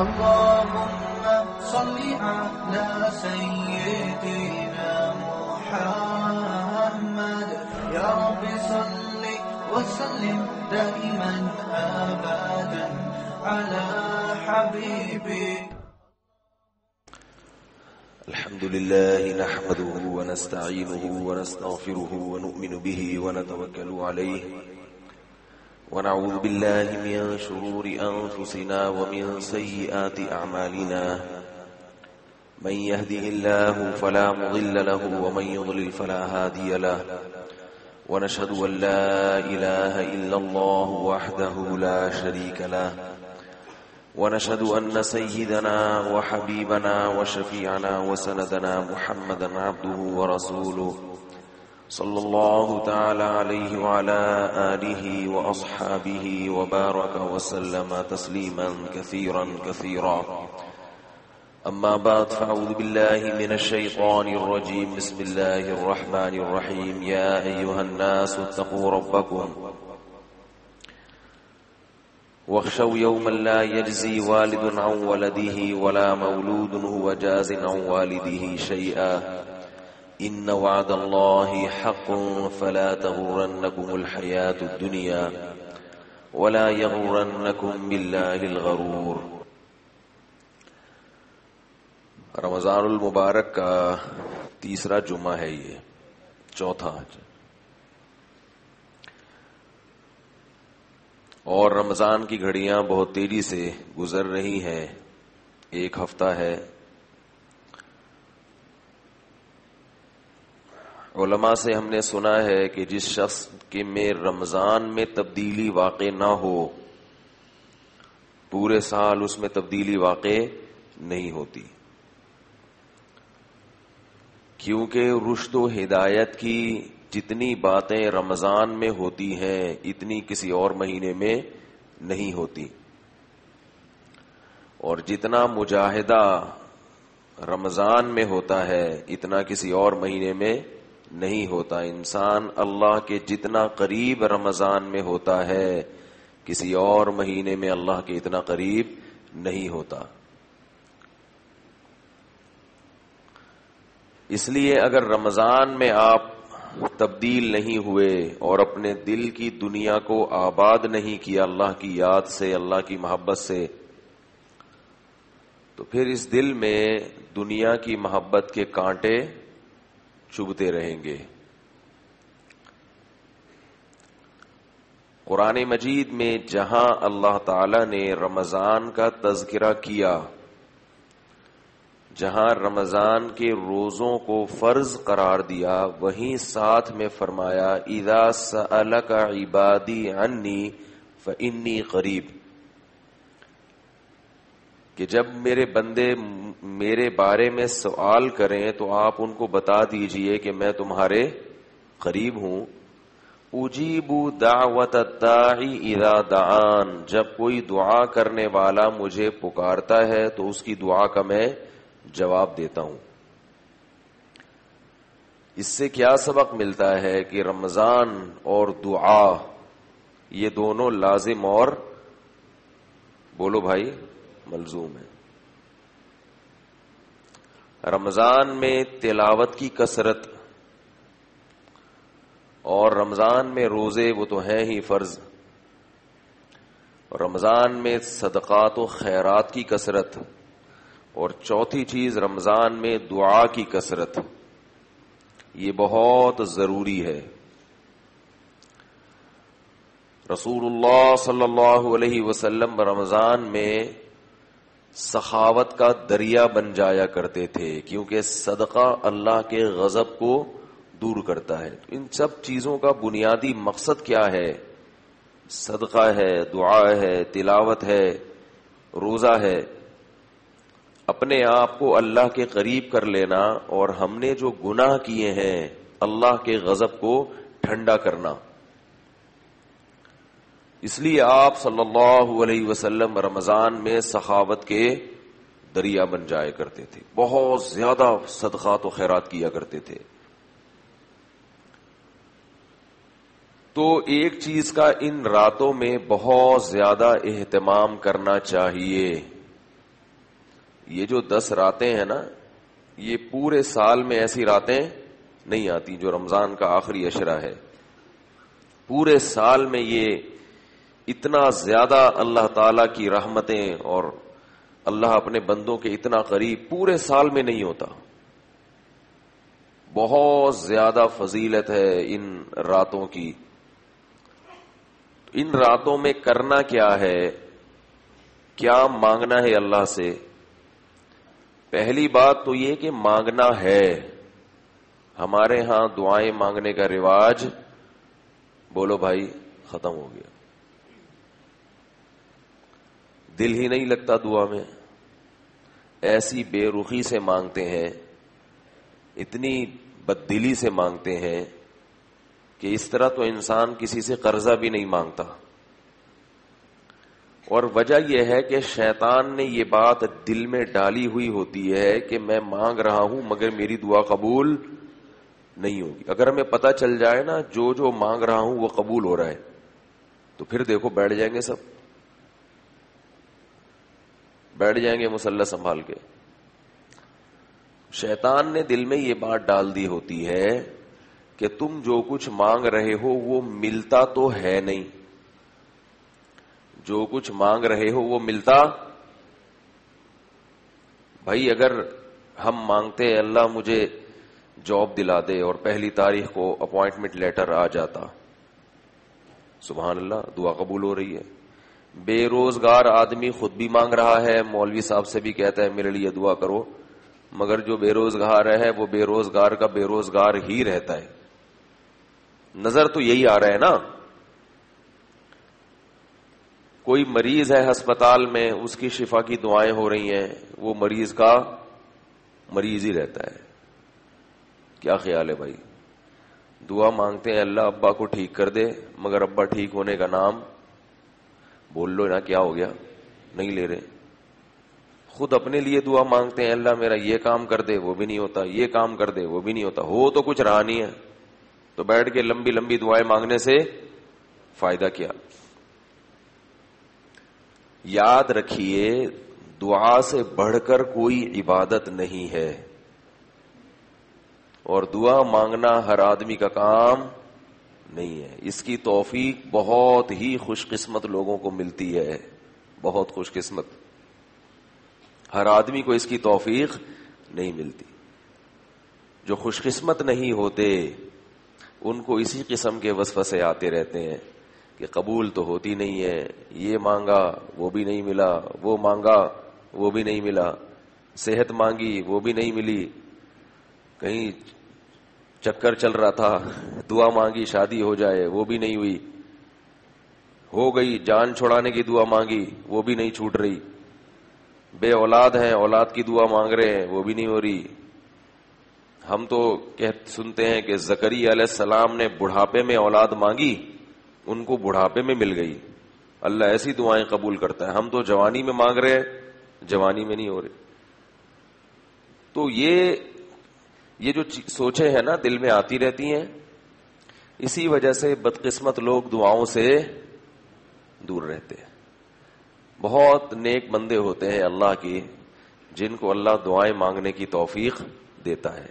اللهم صل على سيدنا محمد. يا رب صل وسلم دائما أبدا على حبيبك الحمد لله نحمده ونستعينه ونستغفره ونؤمن به ونتوكل عليه. ونعوذ بالله من شرور أنفسنا ومن سيئات أعمالنا. من يهده الله فلا مضل له ومن يضلل فلا هادي له. ونشهد أن لا إله إلا الله وحده لا شريك له. ونشهد أن سيدنا وحبيبنا وشفيعنا وسندنا محمدا عبده ورسوله. صلى الله تعالى عليه وعلى آله وأصحابه وبارك وسلم تسليما كثيرا كثيرا. أما بعد فأعوذ بالله من الشيطان الرجيم. بسم الله الرحمن الرحيم. يا أيها الناس اتقوا ربكم. واخشوا يوما لا يجزي والد عن ولده ولا مولود هو جاز عن والده شيئا. إن وعد الله حق فلا تغرنكم الحياة الدنيا ولا يغرنكم بالله الغرور رمضان المبارک کا تیسرا جمعہ ہے یہ، چوتھا اور رمضان کی گھڑیاں بہت تیزی سے گزر رہی ہیں۔ ایک ہفتہ ہے۔ علماء سے ہم نے سنا ہے کہ جس شخص کے میں رمضان میں تبدیلی واقع نہ ہو، پورے سال اس میں تبدیلی واقع نہیں ہوتی۔ کیونکہ رشد و ہدایت کی جتنی باتیں رمضان میں ہوتی ہیں، اتنی کسی اور مہینے میں نہیں ہوتی۔ اور جتنا مجاہدہ رمضان میں ہوتا ہے، اتنا کسی اور مہینے میں نہیں ہوتا۔ انسان اللہ کے جتنا قریب رمضان میں ہوتا ہے، کسی اور مہینے میں اللہ کے اتنا قریب نہیں ہوتا۔ اس لیے اگر رمضان میں آپ تبدیل نہیں ہوئے اور اپنے دل کی دنیا کو آباد نہیں کیا اللہ کی یاد سے، اللہ کی محبت سے، تو پھر اس دل میں دنیا کی محبت کے کانٹے چبھتے رہیں گے۔ قرآن مجید میں جہاں اللہ تعالی نے رمضان کا تذکرہ کیا، جہاں رمضان کے روزوں کو فرض قرار دیا، وہیں ساتھ میں فرمایا ادا سل کا عبادی انی فنی قریب کہ جب میرے بندے میرے بارے میں سوال کریں تو آپ ان کو بتا دیجیے کہ میں تمہارے قریب ہوں۔ اجیب دعوت الداعی اذا دعان۔ جب کوئی دعا کرنے والا مجھے پکارتا ہے تو اس کی دعا کا میں جواب دیتا ہوں۔ اس سے کیا سبق ملتا ہے کہ رمضان اور دعا یہ دونوں لازم اور بولو بھائی۔ ملزوم ہے۔ رمضان میں تلاوت کی کثرت اور رمضان میں روزے وہ تو ہیں ہی فرض۔ رمضان میں صدقات و خیرات کی کثرت اور چوتھی چیز رمضان میں دعا کی کثرت۔ یہ بہت ضروری ہے۔ رسول اللہ صلی اللہ علیہ وسلم رمضان میں سخاوت کا دریا بن جایا کرتے تھے کیونکہ صدقہ اللہ کے غضب کو دور کرتا ہے۔ ان سب چیزوں کا بنیادی مقصد کیا ہے؟ صدقہ ہے، دعا ہے، تلاوت ہے، روزہ ہے۔ اپنے آپ کو اللہ کے قریب کر لینا اور ہم نے جو گناہ کیے ہیں، اللہ کے غضب کو ٹھنڈا کرنا۔ اس لیے آپ صلی اللہ علیہ وسلم رمضان میں سخاوت کے دریا بن جایا کرتے تھے۔ بہت زیادہ صدقات و خیرات کیا کرتے تھے۔ تو ایک چیز کا ان راتوں میں بہت زیادہ اہتمام کرنا چاہیے۔ یہ جو دس راتیں ہیں نا، یہ پورے سال میں ایسی راتیں نہیں آتی جو رمضان کا آخری اشرا ہے۔ پورے سال میں یہ اتنا زیادہ اللہ تعالی کی رحمتیں اور اللہ اپنے بندوں کے اتنا قریب پورے سال میں نہیں ہوتا۔ بہت زیادہ فضیلت ہے ان راتوں کی۔ ان راتوں میں کرنا کیا ہے؟ کیا مانگنا ہے اللہ سے؟ پہلی بات تو یہ کہ مانگنا ہے۔ ہمارے ہاں دعائیں مانگنے کا رواج، بولو بھائی، ختم ہو گیا۔ دل ہی نہیں لگتا دعا میں۔ ایسی بے رخی سے مانگتے ہیں، اتنی بد دلی سے مانگتے ہیں کہ اس طرح تو انسان کسی سے قرضہ بھی نہیں مانگتا۔ اور وجہ یہ ہے کہ شیطان نے یہ بات دل میں ڈالی ہوئی ہوتی ہے کہ میں مانگ رہا ہوں مگر میری دعا قبول نہیں ہوگی۔ اگر ہمیں پتا چل جائے نا جو جو مانگ رہا ہوں وہ قبول ہو رہا ہے، تو پھر دیکھو بیٹھ جائیں گے سب۔ بیٹھ جائیں گے مسلح سنبھال کے۔ شیطان نے دل میں یہ بات ڈال دی ہوتی ہے کہ تم جو کچھ مانگ رہے ہو وہ ملتا تو ہے نہیں۔ جو کچھ مانگ رہے ہو وہ ملتا۔ بھائی اگر ہم مانگتے ہیں، اللہ مجھے جاب دلا دے اور پہلی تاریخ کو اپوائنٹمنٹ لیٹر آ جاتا۔ سبحان اللہ، دعا قبول ہو رہی ہے۔ بے روزگار آدمی خود بھی مانگ رہا ہے۔ مولوی صاحب سے بھی کہتا ہے، میرے لیے دعا کرو۔ مگر جو بے روزگار ہے، وہ بے روزگار کا بے روزگار ہی رہتا ہے۔ نظر تو یہی آ رہا ہے نا۔ کوئی مریض ہے ہسپتال میں، اس کی شفا کی دعائیں ہو رہی ہیں، وہ مریض کا مریض ہی رہتا ہے۔ کیا خیال ہے بھائی؟ دعا مانگتے ہیں، اللہ ابا کو ٹھیک کر دے، مگر ابا ٹھیک ہونے کا نام بول لو نا، کیا ہو گیا؟ نہیں لے رہے۔ خود اپنے لیے دعا مانگتے ہیں، اللہ میرا یہ کام کر دے، وہ بھی نہیں ہوتا، یہ کام کر دے، وہ بھی نہیں ہوتا۔ ہو تو کچھ رہا نہیں ہے۔ تو بیٹھ کے لمبی لمبی دعائیں مانگنے سے فائدہ کیا؟ یاد رکھیے، دعا سے بڑھ کر کوئی عبادت نہیں ہے۔ اور دعا مانگنا ہر آدمی کا کام نہیں ہے۔ اس کی توفیق بہت ہی خوش قسمت لوگوں کو ملتی ہے۔ بہت خوش قسمت۔ ہر آدمی کو اس کی توفیق نہیں ملتی۔ جو خوش قسمت نہیں ہوتے، ان کو اسی قسم کے وسوسے آتے رہتے ہیں کہ قبول تو ہوتی نہیں ہے۔ یہ مانگا، وہ بھی نہیں ملا۔ وہ مانگا، وہ بھی نہیں ملا۔ صحت مانگی، وہ بھی نہیں ملی۔ کہیں چکر چل رہا تھا، دعا مانگی، شادی ہو جائے، وہ بھی نہیں ہوئی۔ ہو گئی، جان چھوڑانے کی دعا مانگی، وہ بھی نہیں چھوٹ رہی۔ بے اولاد ہیں، اولاد کی دعا مانگ رہے ہیں، وہ بھی نہیں ہو رہی۔ ہم تو سنتے ہیں کہ زکری علیہ السلام نے بڑھاپے میں اولاد مانگی، ان کو بڑھاپے میں مل گئی۔ اللہ ایسی دعائیں قبول کرتا ہے۔ ہم تو جوانی میں مانگ رہے ہیں جوانی میں نہیں ہو رہے۔ تو یہ یہ جو سوچے ہیں نا، دل میں آتی رہتی ہیں، اسی وجہ سے بدقسمت لوگ دعاؤں سے دور رہتے ہیں۔ بہت نیک بندے ہوتے ہیں اللہ کی جن کو اللہ دعائیں مانگنے کی توفیق دیتا ہے۔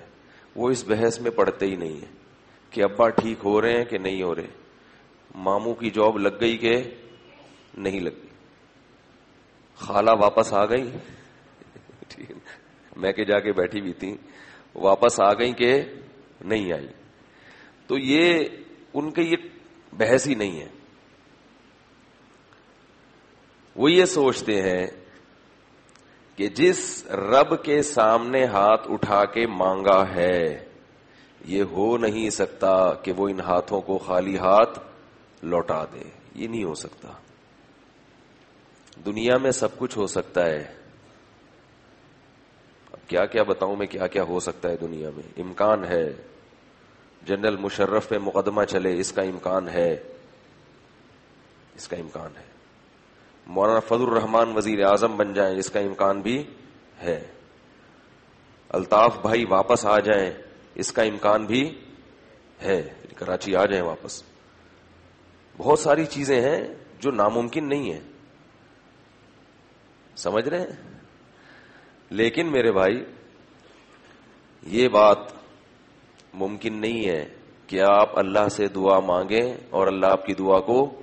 وہ اس بحث میں پڑھتے ہی نہیں ہے کہ ابا ٹھیک ہو رہے ہیں کہ نہیں ہو رہے۔ ماموں کی جاب لگ گئی کہ نہیں لگ گئی۔ خالہ واپس آ گئی۔ میں کہ جا کے بیٹھی بھی تھی واپس آ گئی کہ نہیں آئی۔ تو یہ ان کے یہ بحث ہی نہیں ہے۔ وہ یہ سوچتے ہیں کہ جس رب کے سامنے ہاتھ اٹھا کے مانگا ہے، یہ ہو نہیں سکتا کہ وہ ان ہاتھوں کو خالی ہاتھ لوٹا دے۔ یہ نہیں ہو سکتا۔ دنیا میں سب کچھ ہو سکتا ہے۔ کیا کیا بتاؤں میں کیا کیا ہو سکتا ہے دنیا میں؟ امکان ہے۔ جنرل مشرف پہ مقدمہ چلے، اس کا امکان ہے۔ اس کا امکان ہے۔ مولانا فضل الرحمان وزیر اعظم بن جائیں، اس کا امکان بھی ہے۔ الطاف بھائی واپس آ جائیں، اس کا امکان بھی ہے۔ کراچی آ جائیں واپس۔ بہت ساری چیزیں ہیں جو ناممکن نہیں ہیں۔ سمجھ رہے ہیں؟ لیکن میرے بھائی، یہ بات ممکن نہیں ہے کہ آپ اللہ سے دعا مانگیں اور اللہ آپ کی دعا کو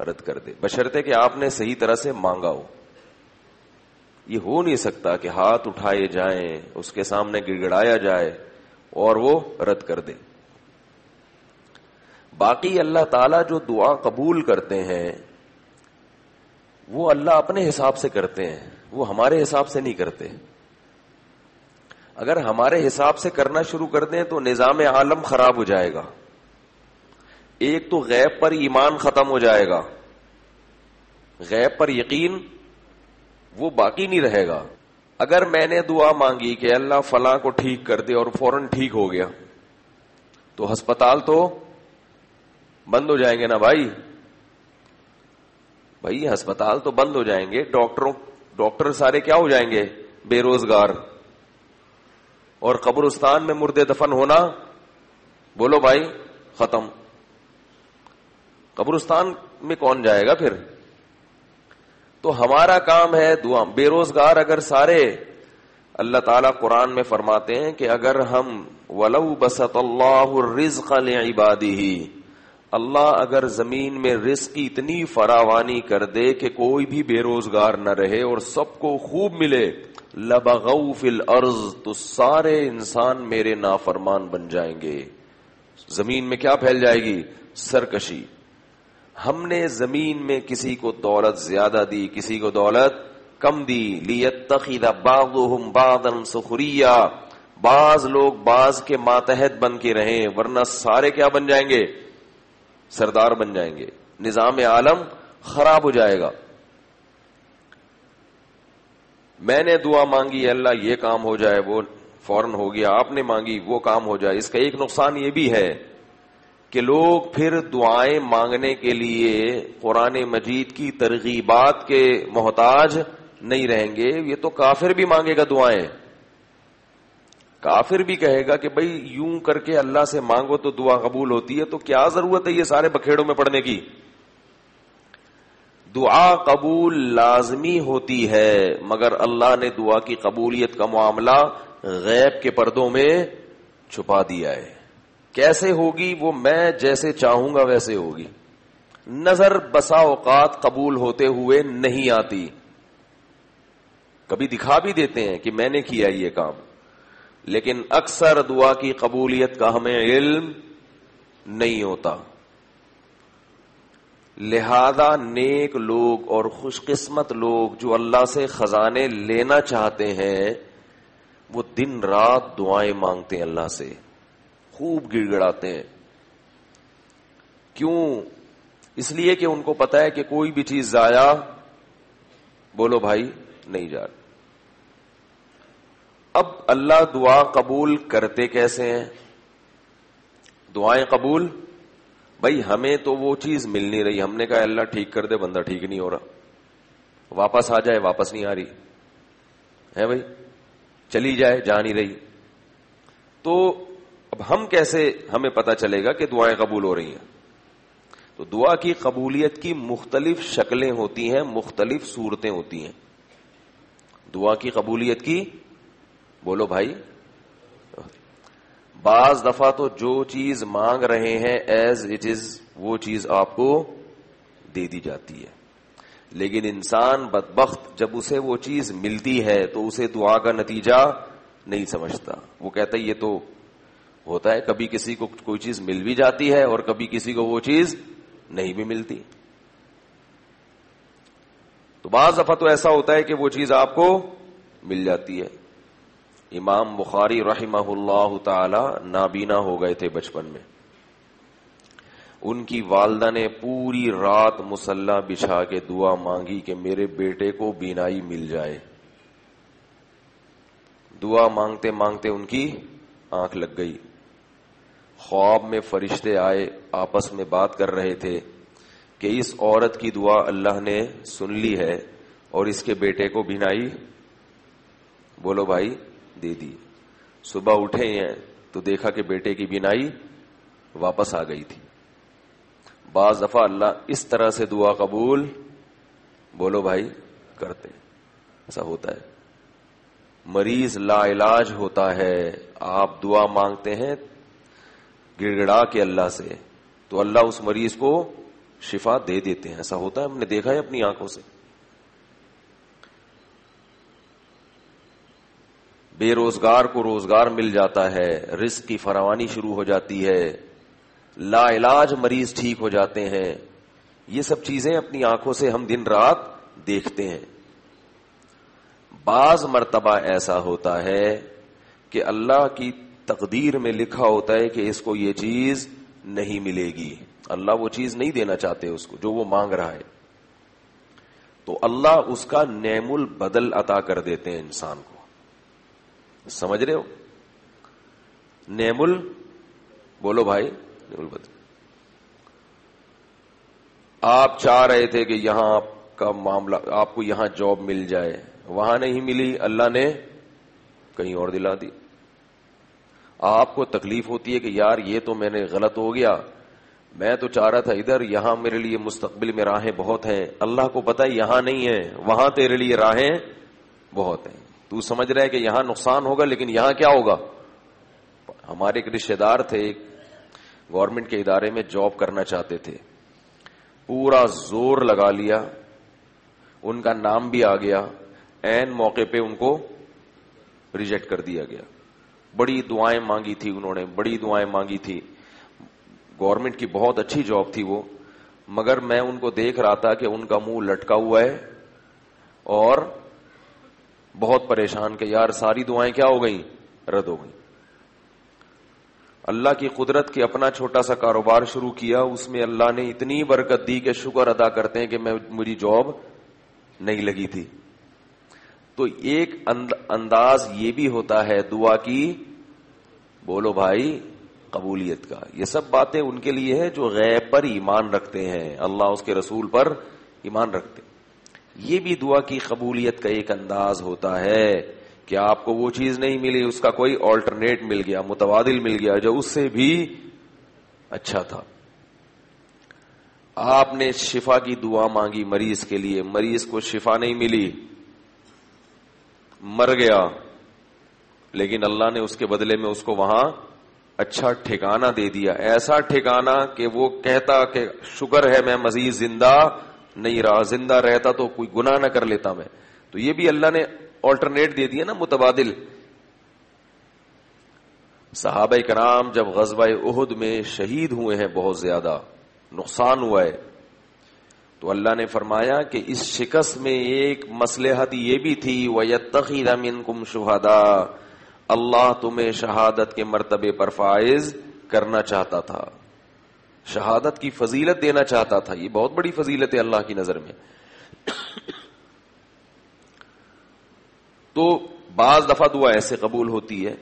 رد کر دے بشرطے کہ آپ نے صحیح طرح سے مانگا ہو۔ یہ ہو نہیں سکتا کہ ہاتھ اٹھائے جائیں، اس کے سامنے گڑ گڑایا جائے اور وہ رد کر دے باقی اللہ تعالی جو دعا قبول کرتے ہیں، وہ اللہ اپنے حساب سے کرتے ہیں۔ وہ ہمارے حساب سے نہیں کرتے۔ اگر ہمارے حساب سے کرنا شروع کر دیں تو نظام عالم خراب ہو جائے گا۔ ایک تو غیب پر ایمان ختم ہو جائے گا۔ غیب پر یقین وہ باقی نہیں رہے گا۔ اگر میں نے دعا مانگی کہ اللہ فلاں کو ٹھیک کر دے اور فوراً ٹھیک ہو گیا، تو ہسپتال تو بند ہو جائیں گے نا بھائی؟ بھائی ہسپتال تو بند ہو جائیں گے، ڈاکٹروں ڈاکٹر سارے کیا ہو جائیں گے؟ بے روزگار۔ اور قبرستان میں مردے دفن ہونا؟ بولو بھائی، ختم۔ قبرستان میں کون جائے گا پھر؟ تو ہمارا کام ہے دعا۔ بے روزگار اگر سارے اللہ تعالی قرآن میں فرماتے ہیں کہ اگر ہم ولو بسط اللہ رزق عبادی ہی اللہ اگر زمین میں رزق کی اتنی فراوانی کر دے کہ کوئی بھی بے روزگار نہ رہے اور سب کو خوب ملے، لبغو فی الارض، تو سارے انسان میرے نافرمان بن جائیں گے۔ زمین میں کیا پھیل جائے گی؟ سرکشی۔ ہم نے زمین میں کسی کو دولت زیادہ دی، کسی کو دولت کم دی۔ لیت بعضهم بعضا سخریا۔ بعض لوگ بعض کے ماتحت بن کے رہیں، ورنہ سارے کیا بن جائیں گے؟ سردار بن جائیں گے۔ نظام عالم خراب ہو جائے گا۔ میں نے دعا مانگی، اللہ یہ کام ہو جائے، وہ فوراً ہو گیا، آپ نے مانگی، وہ کام ہو جائے۔ اس کا ایک نقصان یہ بھی ہے کہ لوگ پھر دعائیں مانگنے کے لیے قرآن مجید کی ترغیبات کے محتاج نہیں رہیں گے۔ یہ تو کافر بھی مانگے گا دعائیں۔ کافر بھی کہے گا کہ بھائی یوں کر کے اللہ سے مانگو تو دعا قبول ہوتی ہے، تو کیا ضرورت ہے یہ سارے بکھیڑوں میں پڑنے کی؟ دعا قبول لازمی ہوتی ہے، مگر اللہ نے دعا کی قبولیت کا معاملہ غیب کے پردوں میں چھپا دیا ہے۔ کیسے ہوگی؟ وہ میں جیسے چاہوں گا ویسے ہوگی۔ نظر بسا اوقات قبول ہوتے ہوئے نہیں آتی۔ کبھی دکھا بھی دیتے ہیں کہ میں نے کیا یہ کام۔ لیکن اکثر دعا کی قبولیت کا ہمیں علم نہیں ہوتا۔ لہذا نیک لوگ اور خوش قسمت لوگ جو اللہ سے خزانے لینا چاہتے ہیں، وہ دن رات دعائیں مانگتے ہیں اللہ سے۔ خوب گڑ گڑاتے ہیں۔ کیوں؟ اس لیے کہ ان کو پتا ہے کہ کوئی بھی چیز ضائع، بولو بھائی، نہیں جا اب اللہ دعا قبول کرتے کیسے ہیں؟ دعائیں قبول؟ بھائی ہمیں تو وہ چیز مل نہیں رہی۔ ہم نے کہا اللہ ٹھیک کر دے، بندہ ٹھیک نہیں ہو رہا۔ واپس آ جائے، واپس نہیں آ رہی۔ ہے بھائی؟ چلی جائے، جا نہیں رہی۔ تو اب ہم کیسے ہمیں پتا چلے گا کہ دعائیں قبول ہو رہی ہیں؟ تو دعا کی قبولیت کی مختلف شکلیں ہوتی ہیں، مختلف صورتیں ہوتی ہیں۔ دعا کی قبولیت کی بولو بھائی، بعض دفعہ تو جو چیز مانگ رہے ہیں ایز اٹ از وہ چیز آپ کو دے دی جاتی ہے۔ لیکن انسان بدبخت جب اسے وہ چیز ملتی ہے تو اسے دعا کا نتیجہ نہیں سمجھتا۔ وہ کہتا ہے یہ تو ہوتا ہے، کبھی کسی کو کوئی چیز مل بھی جاتی ہے اور کبھی کسی کو وہ چیز نہیں بھی ملتی۔ تو بعض دفعہ تو ایسا ہوتا ہے کہ وہ چیز آپ کو مل جاتی ہے۔ امام بخاری رحمہ اللہ تعالی نابینا ہو گئے تھے بچپن میں۔ ان کی والدہ نے پوری رات مسلح بچھا کے دعا مانگی کہ میرے بیٹے کو بینائی مل جائے۔ دعا مانگتے مانگتے ان کی آنکھ لگ گئی۔ خواب میں فرشتے آئے، آپس میں بات کر رہے تھے کہ اس عورت کی دعا اللہ نے سن لی ہے اور اس کے بیٹے کو بینائی۔ بولو بھائی دے دی۔ صبح اٹھے ہیں تو دیکھا کہ بیٹے کی بینائی واپس آ گئی تھی۔ بعض دفعہ اللہ اس طرح سے دعا قبول بولو بھائی کرتے ایسا ہوتا ہے۔ مریض لا علاج ہوتا ہے۔ آپ دعا مانگتے ہیں گڑ گڑا کے اللہ سے تو اللہ اس مریض کو شفا دے دیتے ہیں۔ ایسا ہوتا ہے۔ ہم نے دیکھا ہے اپنی آنکھوں سے۔ بے روزگار کو روزگار مل جاتا ہے، رزق کی فراوانی شروع ہو جاتی ہے، لا علاج مریض ٹھیک ہو جاتے ہیں۔ یہ سب چیزیں اپنی آنکھوں سے ہم دن رات دیکھتے ہیں۔ بعض مرتبہ ایسا ہوتا ہے کہ اللہ کی تقدیر میں لکھا ہوتا ہے کہ اس کو یہ چیز نہیں ملے گی۔ اللہ وہ چیز نہیں دینا چاہتے اس کو، جو وہ مانگ رہا ہے۔ تو اللہ اس کا نعم البدل عطا کر دیتے ہیں انسان کو۔ سمجھ رہے ہو؟ نیمل بولو بھائی نیمل بدل آپ چاہ رہے تھے کہ یہاں آپ کا معاملہ، آپ کو یہاں جاب مل جائے، وہاں نہیں ملی، اللہ نے کہیں اور دلا دی۔ آپ کو تکلیف ہوتی ہے کہ یار، یہ تو میں نے غلط ہو گیا۔ میں تو چاہ رہا تھا ادھر، یہاں میرے لیے مستقبل میں راہیں بہت ہیں۔ اللہ کو پتا یہاں نہیں ہے وہاں تیرے لیے راہیں بہت ہیں۔ تو سمجھ رہا ہے کہ یہاں نقصان ہوگا لیکن یہاں کیا ہوگا؟ ہمارے ایک رشتے دار تھے گورنمنٹ کے ادارے میں جاب کرنا چاہتے تھے۔ پورا زور لگا لیا، ان کا نام بھی آ گیا این موقع پہ ان کو ریجیکٹ کر دیا گیا۔ بڑی دعائیں مانگی تھی انہوں نے، بڑی دعائیں مانگی تھی۔ گورنمنٹ کی بہت اچھی جاب تھی وہ، مگر میں ان کو دیکھ رہا تھا کہ ان کا منہ لٹکا ہوا ہے اور بہت پریشان کہ یار ساری دعائیں کیا ہو گئیں؟ رد ہو گئیں۔ اللہ کی قدرت کے اپنا چھوٹا سا کاروبار شروع کیا، اس میں اللہ نے اتنی برکت دی کہ شکر ادا کرتے ہیں کہ میں، مجھے جاب نہیں لگی تھی۔ تو ایک انداز یہ بھی ہوتا ہے دعا کی، بولو بھائی، قبولیت کا۔ یہ سب باتیں ان کے لیے ہے جو غیب پر ایمان رکھتے ہیں۔ اللہ اس کے رسول پر ایمان رکھتے یہ بھی دعا کی قبولیت کا ایک انداز ہوتا ہے کہ آپ کو وہ چیز نہیں ملی، اس کا کوئی آلٹرنیٹ مل گیا، متبادل مل گیا جو اس سے بھی اچھا تھا۔ آپ نے شفا کی دعا مانگی مریض کے لیے، مریض کو شفا نہیں ملی، مر گیا، لیکن اللہ نے اس کے بدلے میں اس کو وہاں اچھا ٹھکانا دے دیا۔ ایسا ٹھکانا کہ وہ کہتا کہ شکر ہے میں مزید زندہ نہیں رہا، زندہ رہتا تو کوئی گناہ نہ کر لیتا میں۔ تو یہ بھی اللہ نے آلٹرنیٹ دے دیا نا متبادل۔ صحابہ کرام جب غزوہ عہد میں شہید ہوئے ہیں، بہت زیادہ نقصان ہوا ہے۔ تو اللہ نے فرمایا کہ اس شکست میں ایک مسلحت یہ بھی تھی وہ یتقین کم شہادا اللہ تمہیں شہادت کے مرتبے پر فائز کرنا چاہتا تھا۔ شہادت کی فضیلت دینا چاہتا تھا۔ یہ بہت بڑی فضیلت ہے اللہ کی نظر میں۔ تو بعض دفعہ دعا ایسے قبول ہوتی ہے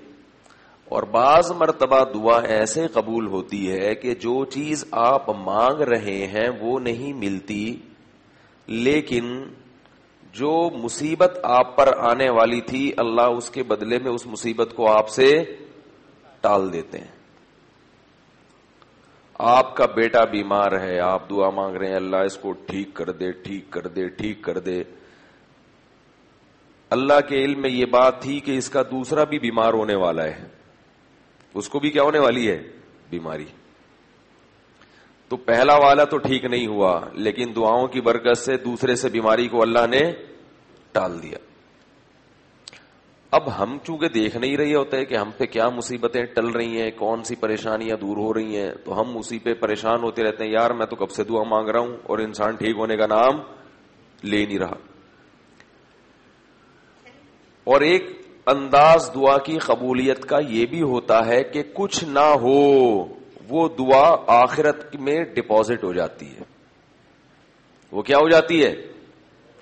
اور بعض مرتبہ دعا ایسے قبول ہوتی ہے کہ جو چیز آپ مانگ رہے ہیں وہ نہیں ملتی، لیکن جو مصیبت آپ پر آنے والی تھی، اللہ اس کے بدلے میں اس مصیبت کو آپ سے ٹال دیتے ہیں۔ آپ کا بیٹا بیمار ہے، آپ دعا مانگ رہے ہیں، اللہ اس کو ٹھیک کر دے، ٹھیک کر دے، ٹھیک کر دے۔ اللہ کے علم میں یہ بات تھی کہ اس کا دوسرا بھی بیمار ہونے والا ہے۔ اس کو بھی کیا ہونے والی ہے؟ بیماری۔ تو پہلا والا تو ٹھیک نہیں ہوا، لیکن دعاؤں کی برکت سے دوسرے سے بیماری کو اللہ نے ٹال دیا۔ اب ہم چونکہ دیکھ نہیں رہے ہوتے کہ ہم پہ کیا مصیبتیں ٹل رہی ہیں، کون سی پریشانیاں دور ہو رہی ہیں، تو ہم اسی پہ پریشان ہوتے رہتے ہیں، یار میں تو کب سے دعا مانگ رہا ہوں اور انسان ٹھیک ہونے کا نام لے نہیں رہا۔ اور ایک انداز دعا کی قبولیت کا یہ بھی ہوتا ہے کہ کچھ نہ ہو، وہ دعا آخرت میں ڈپازٹ ہو جاتی ہے۔ وہ کیا ہو جاتی ہے؟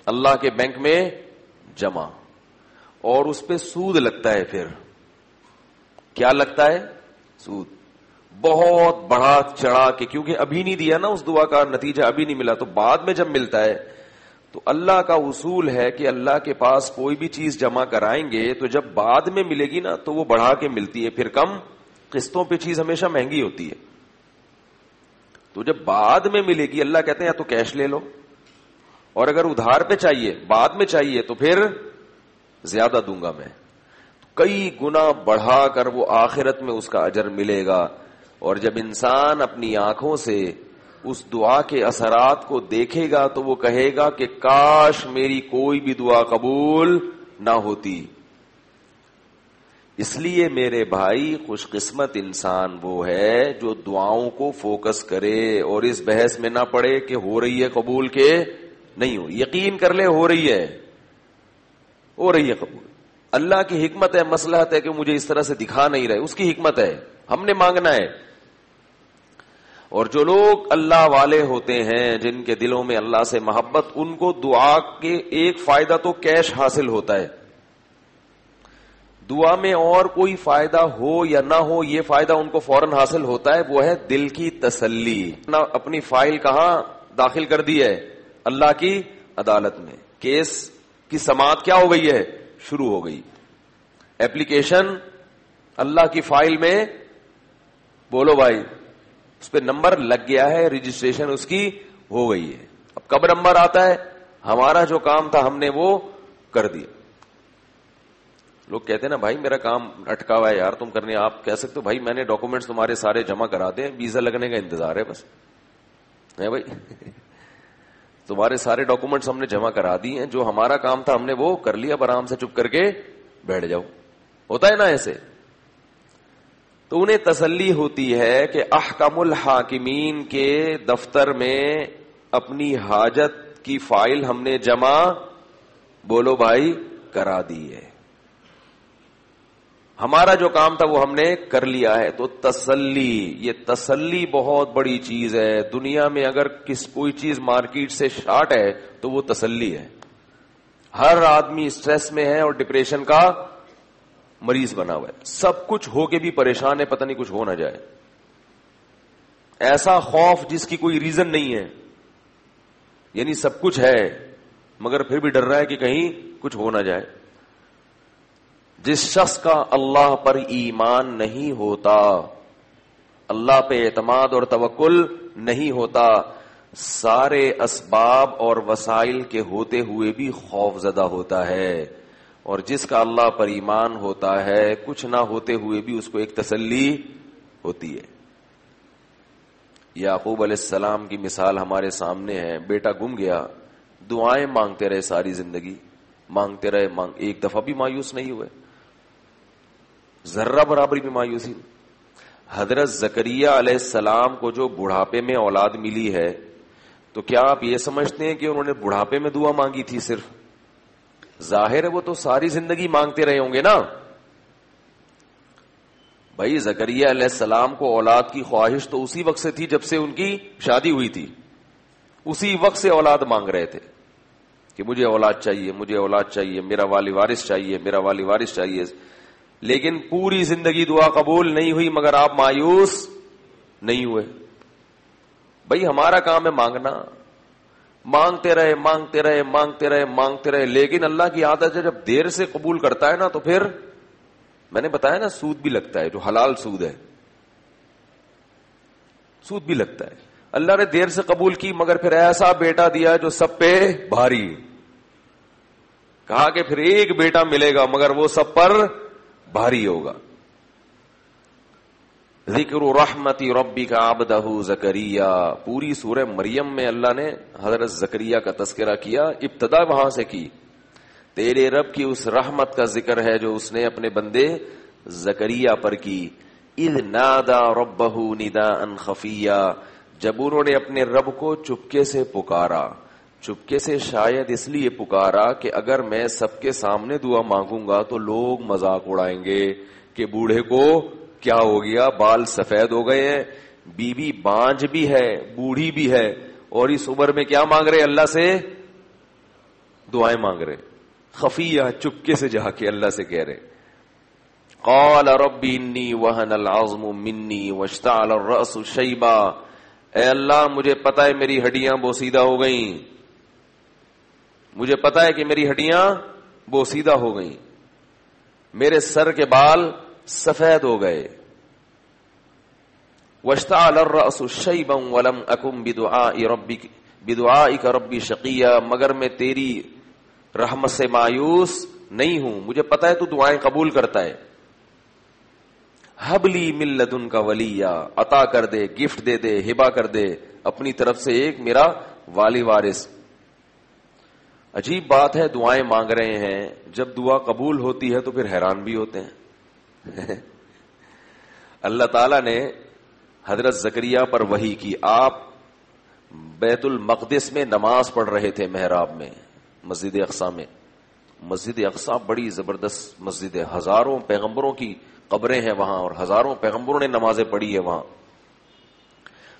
اللہ کے بینک میں جمع۔ اور اس پہ سود لگتا ہے پھر۔ کیا لگتا ہے؟ سود۔ بہت بڑا چڑھا کے، کیونکہ ابھی نہیں دیا نا اس دعا کا نتیجہ ابھی نہیں ملا، تو بعد میں جب ملتا ہے، تو اللہ کا اصول ہے کہ اللہ کے پاس کوئی بھی چیز جمع کرائیں گے، تو جب بعد میں ملے گی نا، تو وہ بڑھا کے ملتی ہے۔ پھر کم قسطوں پہ چیز ہمیشہ مہنگی ہوتی ہے۔ تو جب بعد میں ملے گی، اللہ کہتے ہیں یا تو کیش لے لو، اور اگر ادھار پہ چاہیے، بعد میں چاہیے، تو پھر زیادہ دوں گا میں۔ کئی گنا بڑھا کر وہ آخرت میں اس کا اجر ملے گا۔ اور جب انسان اپنی آنکھوں سے اس دعا کے اثرات کو دیکھے گا تو وہ کہے گا کہ کاش میری کوئی بھی دعا قبول نہ ہوتی۔ اس لیے میرے بھائی خوش قسمت انسان وہ ہے جو دعاؤں کو فوکس کرے اور اس بحث میں نہ پڑے کہ ہو رہی ہے قبول کے۔ نہیں ہو، یقین کر لے ہو رہی ہے۔ ہو رہی ہے قبول۔ اللہ کی حکمت ہے مسلحت ہے کہ مجھے اس طرح سے دکھا نہیں رہے۔ اس کی حکمت ہے۔ ہم نے مانگنا ہے۔ اور جو لوگ اللہ والے ہوتے ہیں، جن کے دلوں میں اللہ سے محبت، ان کو دعا کے ایک فائدہ تو کیش حاصل ہوتا ہے۔ دعا میں اور کوئی فائدہ ہو یا نہ ہو، یہ فائدہ ان کو فوراً حاصل ہوتا ہے۔ وہ ہے دل کی تسلی۔ اپنی فائل کہاں داخل کر دی ہے؟ اللہ کی عدالت میں۔ کیس کی سماعت کیا ہو گئی ہے؟ شروع ہو گئی۔ ایپلیکیشن اللہ کی فائل میں بولو بھائی، اس پہ نمبر لگ گیا ہے رجسٹریشن اس کی ہو گئی ہے۔ اب کب نمبر آتا ہے؟ ہمارا جو کام تھا، ہم نے وہ کر دیا۔ لوگ کہتے ہیں نا، بھائی میرا کام اٹکا ہوا ہے یار، تم کرنے، آپ کہہ سکتے ہو، بھائی میں نے ڈاکومینٹس تمہارے سارے جمع کرا دیں ویزا لگنے کا انتظار ہے بس۔ ہے بھائی؟ تمہارے سارے ڈاکومینٹس ہم نے جمع کرا دی ہیں، جو ہمارا کام تھا، ہم نے وہ کر لیا آرام سے چپ کر کے بیٹھ جاؤ۔ ہوتا ہے نا ایسے؟ تو انہیں تسلی ہوتی ہے کہ احکم الحاکمین کے دفتر میں اپنی حاجت کی فائل ہم نے جمع، بولو بھائی، کرا دی ہے۔ ہمارا جو کام تھا وہ ہم نے کر لیا ہے۔ تو تسلی، یہ تسلی بہت بڑی چیز ہے۔ دنیا میں اگر کس کوئی چیز مارکیٹ سے شارٹ ہے تو وہ تسلی ہے۔ ہر آدمی اسٹریس میں ہے اور ڈپریشن کا مریض بنا ہوا ہے۔ سب کچھ ہو کے بھی پریشان ہے، پتہ نہیں کچھ ہو نہ جائے۔ ایسا خوف جس کی کوئی ریزن نہیں ہے۔ یعنی سب کچھ ہے، مگر پھر بھی ڈر رہا ہے کہ کہیں کچھ ہو نہ جائے۔ جس شخص کا اللہ پر ایمان نہیں ہوتا، اللہ پہ اعتماد اور توکل نہیں ہوتا، سارے اسباب اور وسائل کے ہوتے ہوئے بھی خوف زدہ ہوتا ہے۔ اور جس کا اللہ پر ایمان ہوتا ہے، کچھ نہ ہوتے ہوئے بھی اس کو ایک تسلی ہوتی ہے۔ یعقوب علیہ السلام کی مثال ہمارے سامنے ہے۔ بیٹا گم گیا۔ دعائیں مانگتے رہے ساری زندگی۔ مانگتے رہے، مانگ، ایک دفعہ بھی مایوس نہیں ہوئے۔ ذرہ برابری میں مایوسی۔ حضرت زکریہ علیہ السلام کو جو بڑھاپے میں اولاد ملی ہے، تو کیا آپ یہ سمجھتے ہیں کہ انہوں نے بڑھاپے میں دعا مانگی تھی صرف؟ ظاہر ہے وہ تو ساری زندگی مانگتے رہے ہوں گے نا۔ بھائی زکریہ علیہ السلام کو اولاد کی خواہش تو اسی وقت سے تھی جب سے ان کی شادی ہوئی تھی۔ اسی وقت سے اولاد مانگ رہے تھے کہ مجھے اولاد چاہیے، مجھے اولاد چاہیے، میرا والی وارث چاہیے، میرا والی وارث چاہیے۔ لیکن پوری زندگی دعا قبول نہیں ہوئی مگر آپ مایوس نہیں ہوئے۔ بھائی ہمارا کام ہے مانگنا۔ مانگتے رہے مانگتے رہے مانگتے رہے مانگتے رہے۔ لیکن اللہ کی عادت ہے جب دیر سے قبول کرتا ہے نا تو پھر میں نے بتایا نا سود بھی لگتا ہے، جو حلال سود ہے۔ سود بھی لگتا ہے۔ اللہ نے دیر سے قبول کی مگر پھر ایسا بیٹا دیا جو سب پہ بھاری کہا کہ پھر ایک بیٹا ملے گا مگر وہ سب پر بھاری ہوگا۔ ذکر رحمتی ربی کا آبدہ زکریہ پوری سورہ مریم میں اللہ نے حضرت زکریہ کا تذکرہ کیا، ابتدا وہاں سے کی۔ تیرے رب کی اس رحمت کا ذکر ہے جو اس نے اپنے بندے زکریہ پر کی۔ اذ نادا ربہ ندا ان خفیہ۔ جب انہوں نے اپنے رب کو چپکے سے پکارا۔ چپکے سے شاید اس لیے پکارا کہ اگر میں سب کے سامنے دعا مانگوں گا تو لوگ مذاق اڑائیں گے کہ بوڑھے کو کیا ہو گیا؟ بال سفید ہو گئے ہیں، بیوی بانج بھی ہے، بوڑھی بھی ہے، اور اس عمر میں کیا مانگ رہے؟ اللہ سے دعائیں مانگ رہے۔ خفیہ چپکے سے جا کے اللہ سے کہہ رہے۔ قال ربی انی وہن العظم منی واشتعل الرأس شیبا۔ اے اللہ، مجھے پتا ہے میری ہڈیاں بوسیدہ ہو گئیں۔ مجھے پتا ہے کہ میری ہڈیاں بوسیدہ ہو گئیں۔ میرے سر کے بال سفید ہو گئے۔ وشتا الرأس شیبا ولم اکم بدعاء ربی بدعائک ربی شقیہ، مگر میں تیری رحمت سے مایوس نہیں ہوں۔ مجھے پتا ہے تو دعائیں قبول کرتا ہے۔ حبلی ملدن کا ولی عطا کر دے، گفٹ دے دے ہبا کر دے۔ اپنی طرف سے ایک میرا والی وارث۔ عجیب بات ہے، دعائیں مانگ رہے ہیں۔ جب دعا قبول ہوتی ہے تو پھر حیران بھی ہوتے ہیں۔ اللہ تعالی نے حضرت زکریہ پر وہی کی۔ آپ بیت المقدس میں نماز پڑھ رہے تھے محراب میں، مسجد اقسا میں۔ مسجد اقسا بڑی زبردست مسجد ہے۔ ہزاروں پیغمبروں کی قبریں ہیں وہاں اور ہزاروں پیغمبروں نے نمازیں پڑھی ہے وہاں۔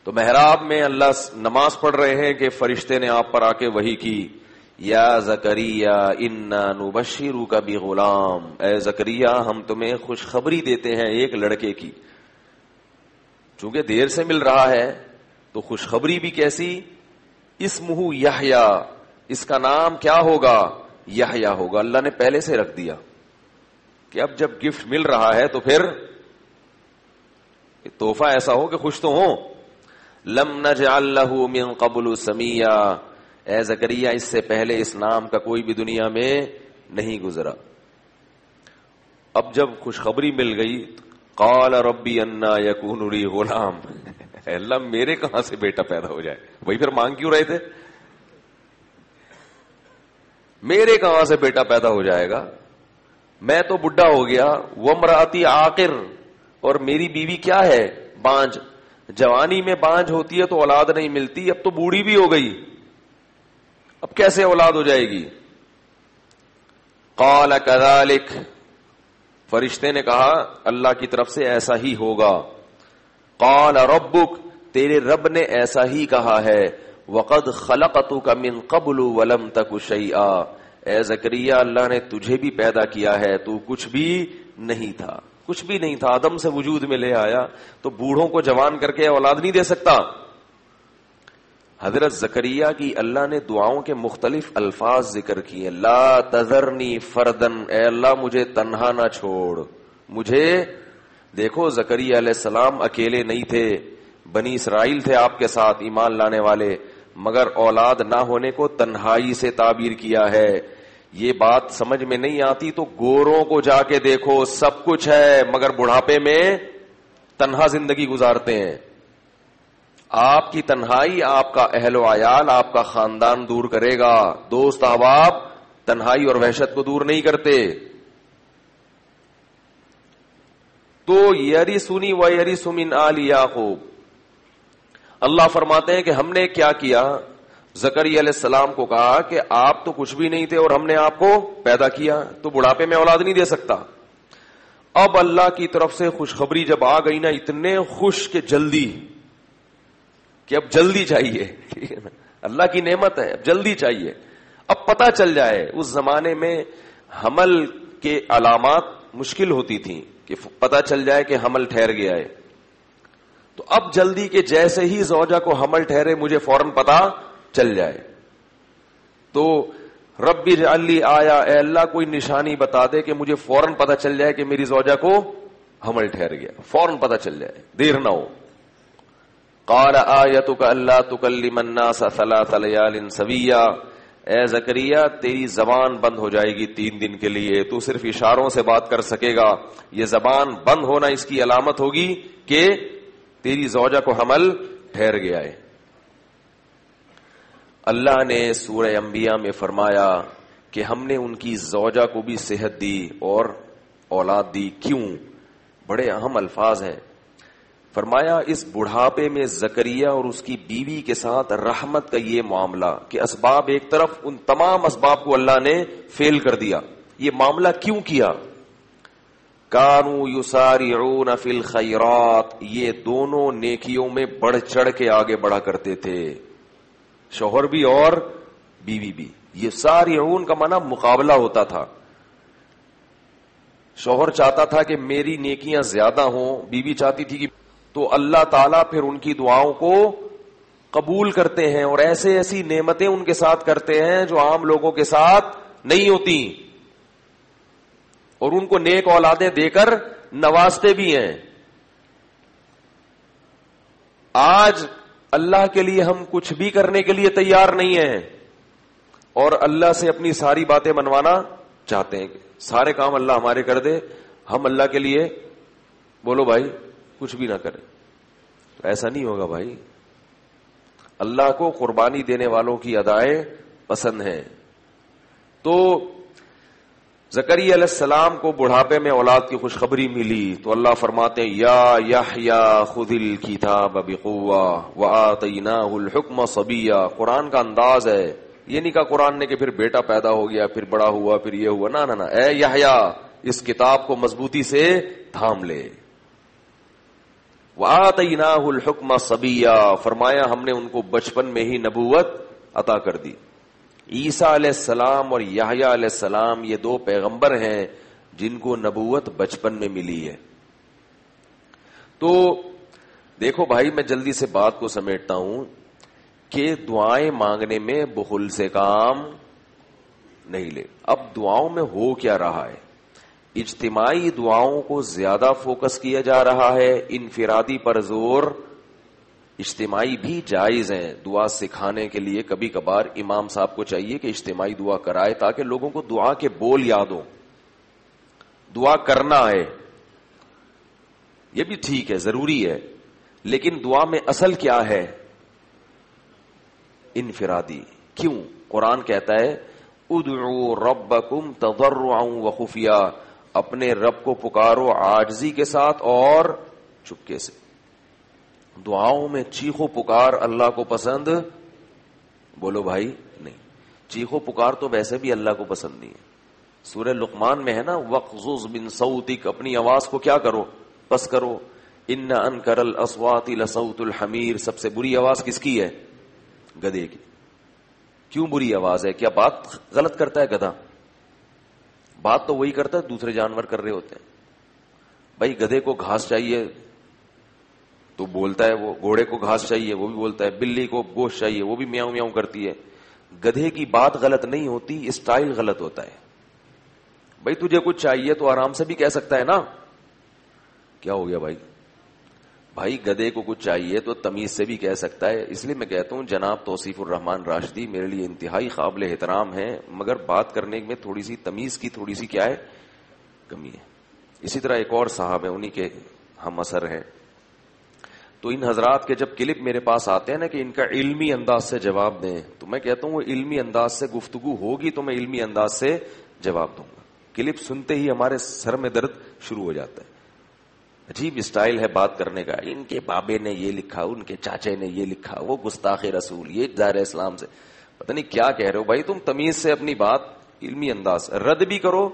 تو محراب میں اللہ نماز پڑھ رہے ہیں کہ فرشتے نے آپ پر آ کے وہی کی۔ یا زکری ان نبشرو کا بھی غلام اے زکریہ ہم تمہیں خوشخبری دیتے ہیں ایک لڑکے کی۔ چونکہ دیر سے مل رہا ہے، تو خوشخبری بھی کیسی؟ اس منہ اس کا نام کیا ہوگا؟ یا ہوگا۔ اللہ نے پہلے سے رکھ دیا۔ کہ اب جب گفٹ مل رہا ہے، تو پھر توحفہ ایسا ہو کہ خوش تو ہو لم نجعل له من قبل سمیا اے زکریہ اس سے پہلے اس نام کا کوئی بھی دنیا میں نہیں گزرا۔ اب جب خوشخبری مل گئی، قال ربی انا یقون غلام۔ اللہ، میرے کہاں سے بیٹا پیدا ہو جائے؟ وہی پھر مانگ کیوں رہے تھے؟ میرے کہاں سے بیٹا پیدا ہو جائے گا؟ میں تو بڈھا ہو گیا وہ مراتی آخر اور میری بیوی کیا ہے؟ بانج۔ جوانی میں بانج ہوتی ہے تو اولاد نہیں ملتی، اب تو بوڑھی بھی ہو گئی۔ اب کیسے اولاد ہو جائے گی؟ قال كذلك فرشتے نے کہا، اللہ کی طرف سے ایسا ہی ہوگا۔ قال ربک، تیرے رب نے ایسا ہی کہا ہے۔ وقد خلقتك من قبل ولم تك شيئا اے زکریہ اللہ نے تجھے بھی پیدا کیا ہے، تو کچھ بھی نہیں تھا۔ کچھ بھی نہیں تھا، آدم سے وجود میں لے آیا۔ تو بوڑھوں کو جوان کر کے اولاد نہیں دے سکتا۔ حضرت زکریہ کی اللہ نے دعاؤں کے مختلف الفاظ ذکر کیے، لا تذرنی فردن اے اللہ مجھے تنہا نہ چھوڑ۔ مجھے، دیکھو زکریہ علیہ السلام اکیلے نہیں تھے، بنی اسرائیل تھے آپ کے ساتھ ایمان لانے والے، مگر اولاد نہ ہونے کو تنہائی سے تعبیر کیا ہے۔ یہ بات سمجھ میں نہیں آتی تو گوروں کو جا کے دیکھو، سب کچھ ہے، مگر بڑھاپے میں تنہا زندگی گزارتے ہیں۔ آپ کی تنہائی آپ کا اہل و عیال آپ کا خاندان دور کرے گا۔ دوست احباب، تنہائی اور وحشت کو دور نہیں کرتے۔ تو یری سنی و یری سمن آل یاقوب۔ اللہ فرماتے ہیں کہ ہم نے کیا کیا؟ زکری علیہ السلام کو کہا کہ آپ تو کچھ بھی نہیں تھے اور ہم نے آپ کو پیدا کیا، تو بڑھاپے میں اولاد نہیں دے سکتا۔ اب اللہ کی طرف سے خوشخبری جب آ گئی نا، اتنے خوش کہ جلدی کہ اب جلدی چاہیے۔ اللہ کی نعمت ہے، اب جلدی چاہیے۔ اب پتا چل جائے، اس زمانے میں حمل کے علامات مشکل ہوتی تھی کہ پتا چل جائے کہ حمل ٹھہر گیا ہے۔ تو اب جلدی کے جیسے ہی زوجہ کو حمل ٹھہرے، مجھے فوراً پتا چل جائے۔ تو رب علی آیا، اے اللہ، کوئی نشانی بتا دے کہ مجھے فوراً پتا چل جائے کہ میری زوجہ کو حمل ٹھہر گیا۔ فوراً پتا چل جائے، دیر نہ ہو۔ قال آیتک اللہ تکلم الناس ثلاث لیال سویا۔ اے زکریہ تیری زبان بند ہو جائے گی تین دن کے لیے۔ تو صرف اشاروں سے بات کر سکے گا۔ یہ زبان بند ہونا اس کی علامت ہوگی کہ تیری زوجہ کو حمل ٹھہر گیا ہے۔ اللہ نے سورہ انبیاء میں فرمایا کہ ہم نے ان کی زوجہ کو بھی صحت دی اور اولاد دی۔ کیوں؟ بڑے اہم الفاظ ہیں۔ فرمایا، اس بڑھاپے میں زکریہ اور اس کی بیوی کے ساتھ رحمت کا یہ معاملہ کہ اسباب ایک طرف ان تمام اسباب کو اللہ نے فیل کر دیا۔ یہ معاملہ کیوں کیا؟ کانو یوساری فی الخیرات، یہ دونوں نیکیوں میں بڑھ چڑھ کے آگے بڑھا کرتے تھے۔ شوہر بھی اور بیوی بھی۔ یہ ساری کا مانا مقابلہ ہوتا تھا۔ شوہر چاہتا تھا کہ میری نیکیاں زیادہ ہوں، بیوی چاہتی تھی کہ تو اللہ تعالیٰ پھر ان کی دعاؤں کو قبول کرتے ہیں اور ایسے ایسی نعمتیں ان کے ساتھ کرتے ہیں جو عام لوگوں کے ساتھ نہیں ہوتی۔ اور ان کو نیک اولادیں دے کر نوازتے بھی ہیں۔ آج اللہ کے لیے ہم کچھ بھی کرنے کے لیے تیار نہیں ہیں۔ اور اللہ سے اپنی ساری باتیں منوانا چاہتے ہیں۔ سارے کام اللہ ہمارے کر دے۔ ہم اللہ کے لیے۔ بولو بھائی۔ کچھ بھی نہ کریں تو ایسا نہیں ہوگا بھائی۔ اللہ کو قربانی دینے والوں کی ادائیں پسند ہیں۔ تو زکری علیہ السلام کو بڑھاپے میں اولاد کی خوشخبری ملی۔ تو اللہ فرماتے یا یا خود الکتاب بقوہ وآتیناہ الحکم صبیہ۔ قرآن کا انداز ہے۔ یہ نہیں کہا قرآن نے کہ پھر بیٹا پیدا ہو گیا، پھر بڑا ہوا، پھر یہ ہوا۔ نہ نہ اے یحیا اس کتاب کو مضبوطی سے تھام لے۔ وآتیناہ الحکم صبیہ، فرمایا ہم نے ان کو بچپن میں ہی نبوت عطا کر دی۔ عیسیٰ علیہ السلام اور یحییٰ علیہ السلام یہ دو پیغمبر ہیں جن کو نبوت بچپن میں ملی ہے۔ تو دیکھو بھائی، میں جلدی سے بات کو سمیٹتا ہوں کہ دعائیں مانگنے میں بخل سے کام نہیں لے۔ اب دعاؤں میں ہو کیا رہا ہے؟ اجتماعی دعاؤں کو زیادہ فوکس کیا جا رہا ہے، انفرادی پر زور۔ اجتماعی بھی جائز ہیں۔ دعا سکھانے کے لیے کبھی کبھار امام صاحب کو چاہیے کہ اجتماعی دعا کرائے تاکہ لوگوں کو دعا کے بول یاد ہو دعا کرنا ہے۔ یہ بھی ٹھیک ہے، ضروری ہے۔ لیکن دعا میں اصل کیا ہے؟ انفرادی۔ کیوں؟ قرآن کہتا ہے، ادعو ربکم تضرعا وخفیا۔ اپنے رب کو پکارو آجزی کے ساتھ اور چپکے سے۔ دعاؤں میں چیخو پکار اللہ کو پسند۔ بولو بھائی، نہیں۔ چیخو پکار تو ویسے بھی اللہ کو پسند نہیں ہے۔ سورہ لقمان میں ہے نا وقز بن سعودک اپنی آواز کو کیا کرو؟ پس کرو۔ ان ان کرل اسوات لسوت الحمیر۔ سب سے بری آواز کس کی ہے؟ گدے کی۔ کیوں بری آواز ہے؟ کیا بات غلط کرتا ہے گدا؟ بات تو وہی کرتا ہے، دوسرے جانور کر رہے ہوتے ہیں۔ بھائی گدے کو گھاس چاہیے تو بولتا ہے وہ، گھوڑے کو گھاس چاہیے، وہ بھی بولتا ہے۔ بلی کو گوشت چاہیے، وہ بھی میاؤں میاؤں کرتی ہے۔ گدھے کی بات غلط نہیں ہوتی، اسٹائل غلط ہوتا ہے۔ بھائی، تجھے کچھ چاہیے تو آرام سے بھی کہہ سکتا ہے نا؟ کیا ہو گیا بھائی؟ بھائی گدے کو کچھ چاہیے تو تمیز سے بھی کہہ سکتا ہے۔ اس لیے میں کہتا ہوں، جناب توصیف الرحمان راشدی میرے لیے انتہائی قابل احترام ہے مگر بات کرنے میں تھوڑی سی تمیز کی تھوڑی سی کیا ہے؟ کمی ہے۔ اسی طرح ایک اور صاحب ہے انہی کے ہم اثر ہیں۔ تو ان حضرات کے جب کلپ میرے پاس آتے ہیں نا کہ ان کا علمی انداز سے جواب دیں، تو میں کہتا ہوں وہ علمی انداز سے گفتگو ہوگی تو میں علمی انداز سے جواب دوں گا۔ کلپ سنتے ہی ہمارے سر میں درد شروع ہو جاتا ہے۔ عجیب اسٹائل ہے بات کرنے کا۔ ان کے بابے نے یہ لکھا، ان کے چاچے نے یہ لکھا، وہ گستاخ رسول، یہ ظاہر اسلام سے۔ پتہ نہیں کیا کہہ رہے ہو بھائی، تم تمیز سے اپنی بات علمی انداز، رد بھی کرو۔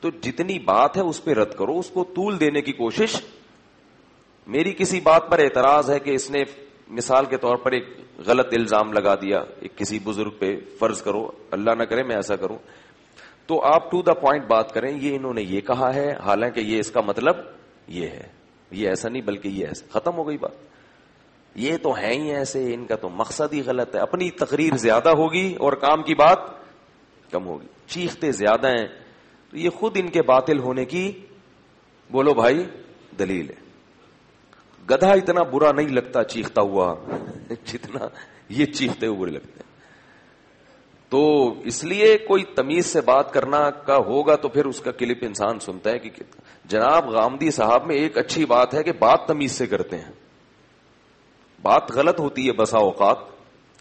تو جتنی بات ہے اس پہ رد کرو، اس کو طول دینے کی کوشش۔ میری کسی بات پر اعتراض ہے کہ اس نے مثال کے طور پر ایک غلط الزام لگا دیا، ایک کسی بزرگ پہ فرض کرو، اللہ نہ کرے میں ایسا کروں۔ تو آپ ٹو دا پوائنٹ بات کریں، یہ انہوں نے یہ کہا ہے، حالانکہ یہ اس کا مطلب یہ ہے۔ یہ ایسا نہیں بلکہ یہ ایسا۔ ختم ہو گئی بات۔ یہ تو ہے ہی ایسے، ان کا تو مقصد ہی غلط ہے۔ اپنی تقریر زیادہ ہوگی اور کام کی بات کم ہوگی۔ چیختے زیادہ ہیں۔ تو یہ خود ان کے باطل ہونے کی، بولو بھائی، دلیل ہے۔ گدھا اتنا برا نہیں لگتا چیختا ہوا۔ جتنا یہ چیختے ہوئے برے لگتے ہیں۔ تو اس لیے کوئی تمیز سے بات کرنا کا ہوگا تو پھر اس کا کلپ انسان سنتا ہے کہ جناب غامدی صاحب میں ایک اچھی بات ہے کہ بات تمیز سے کرتے ہیں۔ بات غلط ہوتی ہے بسا اوقات،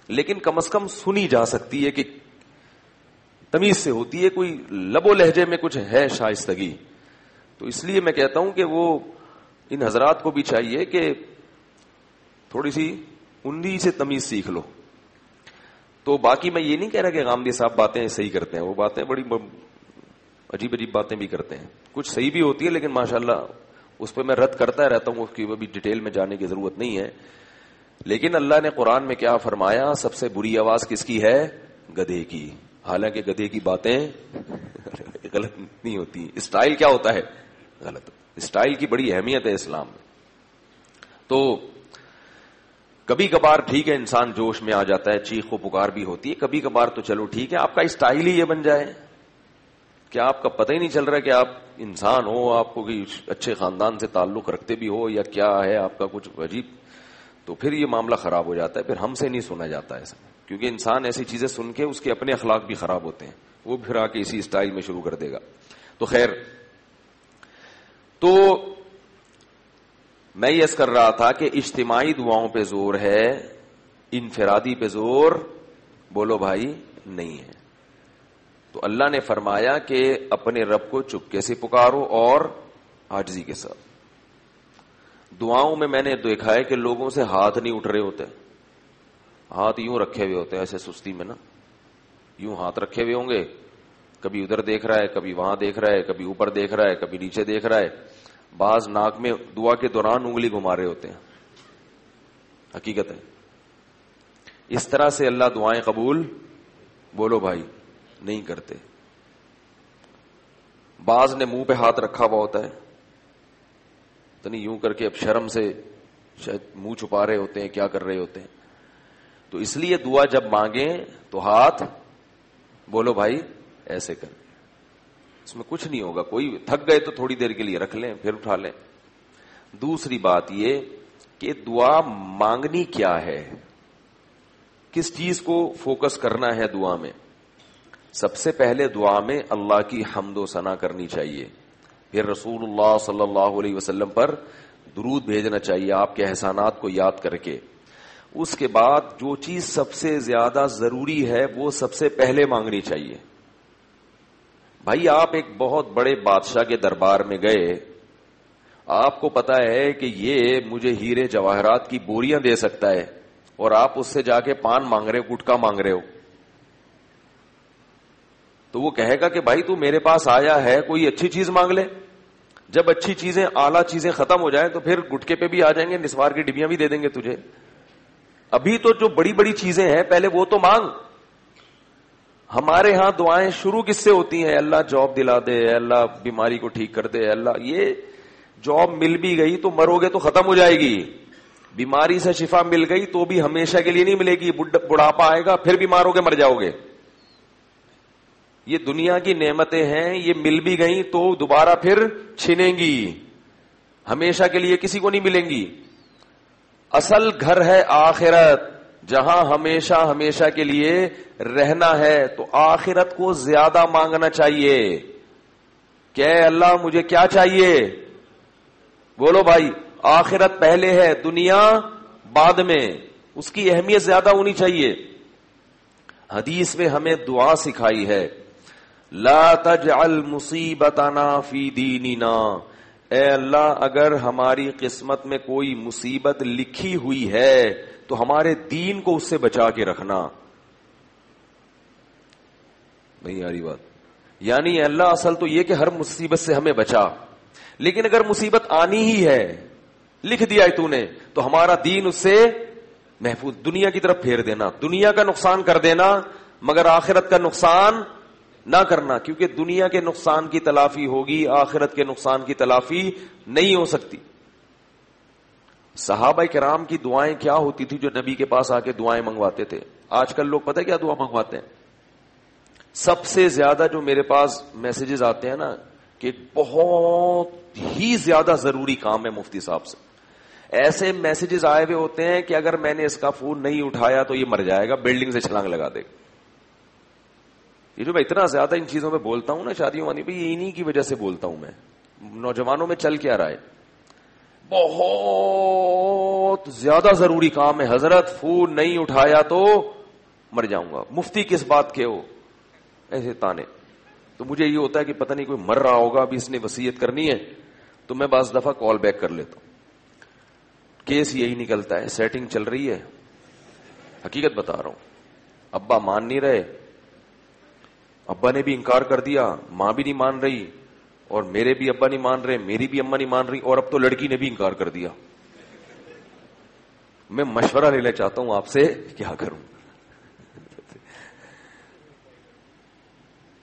لیکن کم از کم سنی جا سکتی ہے کہ تمیز سے ہوتی ہے، کوئی لبو لہجے میں کچھ ہے شائستگی۔ تو اس لیے میں کہتا ہوں کہ وہ ان حضرات کو بھی چاہیے کہ تھوڑی سی انڈی سے تمیز سیکھ لو۔ تو باقی میں یہ نہیں کہہ رہا کہ غامدی صاحب باتیں صحیح کرتے ہیں، وہ باتیں بڑی عجیب عجیب باتیں بھی کرتے ہیں۔ کچھ صحیح بھی ہوتی ہے لیکن ماشاء اللہ اس پہ میں رد کرتا رہتا ہوں، اس کی بھی ڈیٹیل میں جانے کی ضرورت نہیں ہے۔ لیکن اللہ نے قرآن میں کیا فرمایا، سب سے بری آواز کس کی ہے؟ گدے کی۔ حالانکہ گدے کی باتیں غلط نہیں ہوتی۔ اسٹائل کیا ہوتا ہے؟ غلط۔ اسٹائل کی بڑی اہمیت ہے اسلام میں۔ تو کبھی کبھار ٹھیک ہے، انسان جوش میں آ جاتا ہے، چیخ و پکار بھی ہوتی ہے، کبھی کبھار تو چلو ٹھیک ہے، آپ کا اسٹائل ہی یہ بن جائے۔ کیا آپ کا پتہ ہی نہیں چل رہا کہ آپ انسان ہو، آپ کو اچھے خاندان سے تعلق رکھتے بھی ہو یا کیا ہے، آپ کا کچھ عجیب۔ تو پھر یہ معاملہ خراب ہو جاتا ہے، پھر ہم سے نہیں سنا جاتا ایسا۔ کیونکہ انسان ایسی چیزیں سن کے اس کے اپنے اخلاق بھی خراب ہوتے ہیں۔ وہ پھر آ کے اسی اسٹائل میں شروع کر دے گا۔ تو خیر۔ تو میں یس کر رہا تھا کہ اجتماعی دعاؤں پہ زور ہے، انفرادی پہ زور، بولو بھائی، نہیں ہے۔ تو اللہ نے فرمایا کہ اپنے رب کو چپکے سے پکارو اور آجزی کے ساتھ۔ دعاؤں میں میں نے دیکھا ہے کہ لوگوں سے ہاتھ نہیں اٹھ رہے ہوتے۔ ہاتھ یوں رکھے ہوئے ہوتے ہیں، ایسے سستی میں نا۔ یوں ہاتھ رکھے ہوئے ہوں گے۔ کبھی ادھر دیکھ رہا ہے، کبھی وہاں دیکھ رہا ہے، کبھی اوپر دیکھ رہا ہے، کبھی نیچے دیکھ رہا ہے۔ بعض ناک میں دعا کے دوران انگلی گھما رہے ہوتے ہیں۔ حقیقت ہے۔ اس طرح سے اللہ دعائیں قبول۔ بولو بھائی۔ نہیں کرتے۔ بعض نے منہ پہ ہاتھ رکھا ہوا ہوتا ہے۔ تو نہیں، یوں کر کے اب شرم سے شاید منہ چھپا رہے ہوتے ہیں، کیا کر رہے ہوتے ہیں۔ تو اس لیے دعا جب مانگیں تو ہاتھ بولو، بھائی ایسے کر۔ اس میں کچھ نہیں ہوگا، کوئی تھک گئے تو تھوڑی دیر کے لیے رکھ لیں، پھر اٹھا لیں۔ دوسری بات یہ کہ دعا مانگنی کیا ہے؟ کس چیز کو فوکس کرنا ہے دعا میں؟ سب سے پہلے دعا میں اللہ کی حمد و ثنا کرنی چاہیے۔ پھر رسول اللہ صلی اللہ علیہ وسلم پر درود بھیجنا چاہیے آپ کے احسانات کو یاد کر کے۔ اس کے بعد جو چیز سب سے زیادہ ضروری ہے وہ سب سے پہلے مانگنی چاہیے۔ بھائی، آپ ایک بہت بڑے بادشاہ کے دربار میں گئے۔ آپ کو پتا ہے کہ یہ مجھے ہیرے جواہرات کی بوریاں دے سکتا ہے اور آپ اس سے جا کے پان مانگ رہے ہو، گٹکا مانگ رہے ہو۔ تو وہ کہے گا کہ بھائی تو میرے پاس آیا ہے، کوئی اچھی چیز مانگ لے۔ جب اچھی چیزیں، اعلیٰ چیزیں ختم ہو جائیں تو پھر گٹکے پہ بھی آ جائیں گے، نسوار کی ڈبیاں بھی دے دیں گے تجھے۔ ابھی تو جو بڑی بڑی چیزیں ہیں، پہلے وہ تو مانگ۔ ہمارے ہاں دعائیں شروع کس سے ہوتی ہیں؟ اللہ جاب دلا دے اللہ بیماری کو ٹھیک کر دے اللہ۔ یہ جاب مل بھی گئی تو مرو گے تو ختم ہو جائے گی۔ بیماری سے شفا مل گئی تو بھی ہمیشہ کے لیے نہیں ملے گی۔ بڑھاپا آئے گا، پھر بھی مارو گے، مر جاؤ گے۔ یہ دنیا کی نعمتیں ہیں، یہ مل بھی گئی تو دوبارہ پھر چھینیں گی۔ ہمیشہ کے لیے کسی کو نہیں ملیں گی۔ اصل گھر ہے آخرت۔ جہاں ہمیشہ ہمیشہ کے لیے رہنا ہے، تو آخرت کو زیادہ مانگنا چاہیے۔ کہ اللہ، مجھے کیا چاہیے؟ بولو بھائی، آخرت پہلے ہے، دنیا بعد میں۔ اس کی اہمیت زیادہ ہونی چاہیے۔ حدیث میں ہمیں دعا سکھائی ہے۔ لا تجعل مصیبتنا فی دیننا۔ اے اللہ، اگر ہماری قسمت میں کوئی مصیبت لکھی ہوئی ہے، تو ہمارے دین کو اس سے بچا کے رکھنا۔ نہیں آ رہی بات۔ یعنی اللہ، اصل تو یہ کہ ہر مصیبت سے ہمیں بچا۔ لیکن اگر مصیبت آنی ہی ہے، لکھ دیا ہے تو نے، تو ہمارا دین اس سے محفوظ، دنیا کی طرف پھیر دینا۔ دنیا کا نقصان کر دینا، مگر آخرت کا نقصان نہ کرنا، کیونکہ دنیا کے نقصان کی تلافی ہوگی، آخرت کے نقصان کی تلافی نہیں ہو سکتی۔ صحابہ کرام کی دعائیں کیا ہوتی تھی جو نبی کے پاس آ کے دعائیں منگواتے تھے؟ آج کل لوگ پتہ کیا دعا منگواتے ہیں؟ سب سے زیادہ جو میرے پاس میسجز آتے ہیں نا، کہ بہت ہی زیادہ ضروری کام ہے مفتی صاحب سے۔ ایسے میسجز آئے ہوئے ہوتے ہیں کہ اگر میں نے اس کا فون نہیں اٹھایا تو یہ مر جائے گا بلڈنگ سے چھلانگ لگا دے گا۔ یہ جو میں اتنا زیادہ ان چیزوں میں بولتا ہوں نا شادیوں وانی بھائی انہیں کی وجہ سے بولتا ہوں میں۔ نوجوانوں میں چل کیا رہا ہے؟ بہت زیادہ ضروری کام ہے۔ حضرت، فون نہیں اٹھایا تو مر جاؤں گا۔ مفتی کس بات کے ہو؟ ایسے تانے تو مجھے یہ ہوتا ہے کہ پتہ نہیں کوئی مر رہا ہوگا، ابھی اس نے وسیعت کرنی ہے، تو میں بعض دفعہ کال بیک کر لیتا ہوں۔ کیس یہی نکلتا ہے سیٹنگ چل رہی ہے۔ حقیقت بتا رہا ہوں۔ ابا مان نہیں رہے۔ ابا نے بھی انکار کر دیا، ماں بھی نہیں مان رہی، اور میرے بھی ابا نہیں مان رہے، میری بھی اما نہیں مان رہی، اور اب تو لڑکی نے بھی انکار کر دیا۔ میں مشورہ لینا چاہتا ہوں آپ سے، کیا کروں؟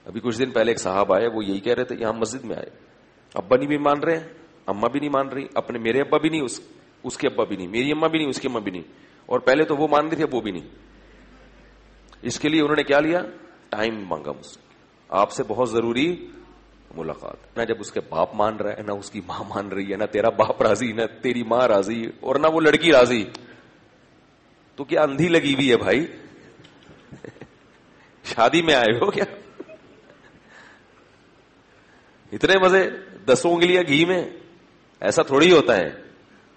ابھی کچھ دن پہلے ایک صاحب آئے، وہ یہی کہہ رہے تھے، یہاں مسجد میں آئے۔ ابا نہیں بھی مان رہے، اما بھی نہیں مان رہی، اپنے میرے ابا بھی نہیں، اس اس کے ابا بھی نہیں، میری اما بھی نہیں، اس کی اما بھی نہیں، اور پہلے تو وہ مان رہی تھی وہ بھی نہیں۔ اس کے لیے انہوں نے کیا لیا؟ ٹائم مانگا مجھ سے۔ آپ سے بہت ضروری ملاقات۔ نہ جب اس کے باپ مان رہا ہے، نہ اس کی ماں مان رہی ہے، نہ تیرا باپ راضی، نہ تیری ماں راضی، اور نہ وہ لڑکی راضی۔ تو کیا اندھی لگی ہوئی ہے بھائی؟ شادی میں آئے ہو کیا؟ اتنے مزے دسوں انگلیاں گھی میں۔ ایسا تھوڑی ہوتا ہے۔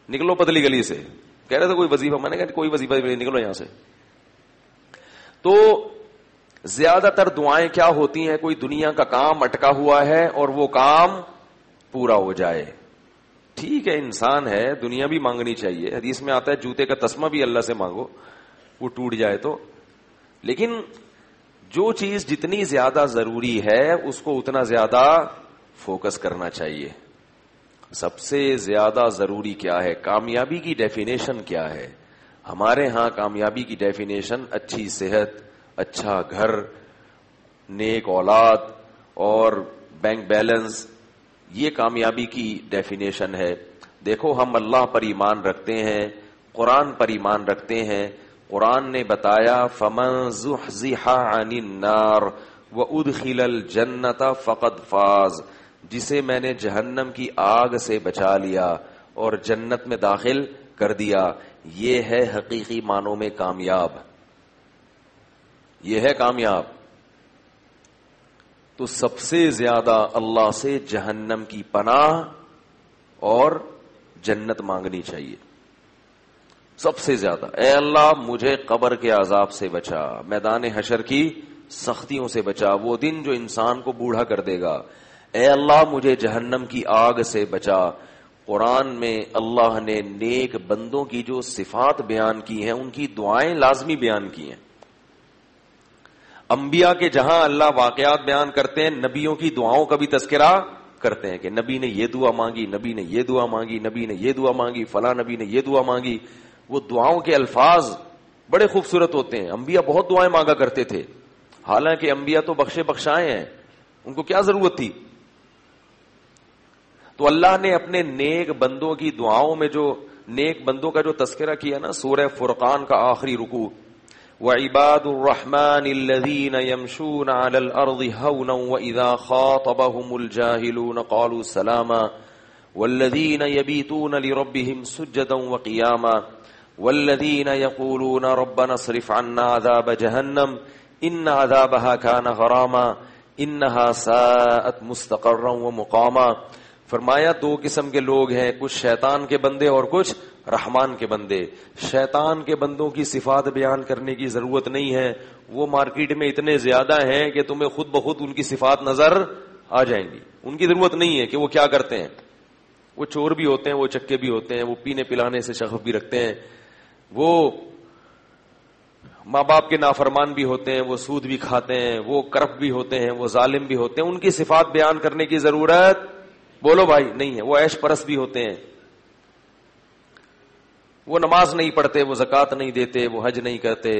نکلو پتلی گلی سے۔ کہہ رہے تھے کوئی وظیفہ۔ میں نے کہا جی، کوئی وظیفہ نہیں، نکلو یہاں سے۔ تو زیادہ تر دعائیں کیا ہوتی ہیں؟ کوئی دنیا کا کام اٹکا ہوا ہے اور وہ کام پورا ہو جائے۔ ٹھیک ہے، انسان ہے، دنیا بھی مانگنی چاہیے۔ حدیث میں آتا ہے، جوتے کا تسمہ بھی اللہ سے مانگو، وہ ٹوٹ جائے تو۔ لیکن جو چیز جتنی زیادہ ضروری ہے، اس کو اتنا زیادہ فوکس کرنا چاہیے۔ سب سے زیادہ ضروری کیا ہے؟ کامیابی کی ڈیفینیشن کیا ہے؟ ہمارے ہاں کامیابی کی ڈیفینیشن اچھی صحت اچھا گھر، نیک اولاد اور بینک بیلنس، یہ کامیابی کی ڈیفینیشن ہے۔ دیکھو، ہم اللہ پر ایمان رکھتے ہیں، قرآن پر ایمان رکھتے ہیں۔ قرآن نے بتایا، فمن عن النار وادخل الجنت فقد فاز۔ جسے میں نے جہنم کی آگ سے بچا لیا اور جنت میں داخل کر دیا۔ یہ ہے حقیقی معنوں میں کامیاب۔ یہ ہے کامیاب۔ تو سب سے زیادہ اللہ سے جہنم کی پناہ اور جنت مانگنی چاہیے۔ سب سے زیادہ۔ اے اللہ، مجھے قبر کے عذاب سے بچا، میدان حشر کی سختیوں سے بچا، وہ دن جو انسان کو بوڑھا کر دے گا۔ اے اللہ، مجھے جہنم کی آگ سے بچا۔ قرآن میں اللہ نے نیک بندوں کی جو صفات بیان کی ہیں، ان کی دعائیں لازمی بیان کی ہیں۔ انبیاء کے جہاں اللہ واقعات بیان کرتے ہیں، نبیوں کی دعاؤں کا بھی تذکرہ کرتے ہیں کہ نبی نے یہ دعا مانگی، نبی نے یہ دعا مانگی، نبی نے یہ دعا مانگی، فلاں نبی نے یہ دعا مانگی۔ وہ دعاؤں کے الفاظ بڑے خوبصورت ہوتے ہیں۔ انبیاء بہت دعائیں مانگا کرتے تھے۔ حالانکہ انبیاء تو بخشے بخشائے ہیں۔ ان کو کیا ضرورت تھی؟ تو اللہ نے اپنے نیک بندوں کی دعاؤں میں جو، نیک بندوں کا جو تذکرہ کیا نا، سورہ فرقان کا آخری رکو وعباد الرحمن الذين يمشون على الأرض هونا وإذا خاطبهم الجاهلون قالوا سلاما والذين يبيتون لربهم سجدا وقياما والذين يقولون ربنا صرف عنا عذاب جهنم إن عذابها كان غراما إنها ساءت مستقرا ومقاما فرمایا دو قسم کے لوگ ہیں، کچھ شیطان کے بندے اور کچھ رحمان کے بندے، شیطان کے بندوں کی صفات بیان کرنے کی ضرورت نہیں ہے، وہ مارکیٹ میں اتنے زیادہ ہیں کہ تمہیں خود بخود ان کی صفات نظر آ جائیں گی۔ ان کی ضرورت نہیں ہے کہ وہ کیا کرتے ہیں۔ وہ چور بھی ہوتے ہیں، وہ چکے بھی ہوتے ہیں، وہ پینے پلانے سے شخص بھی رکھتے ہیں۔ وہ ماں باپ کے نافرمان بھی ہوتے ہیں، وہ سود بھی کھاتے ہیں، وہ کرپ بھی ہوتے ہیں، وہ ظالم بھی ہوتے ہیں۔ ان کی صفات بیان کرنے کی ضرورت بولو بھائی نہیں ہے، وہ ایش پرس بھی ہوتے ہیں۔ وہ نماز نہیں پڑھتے، وہ زکات نہیں دیتے، وہ حج نہیں کرتے۔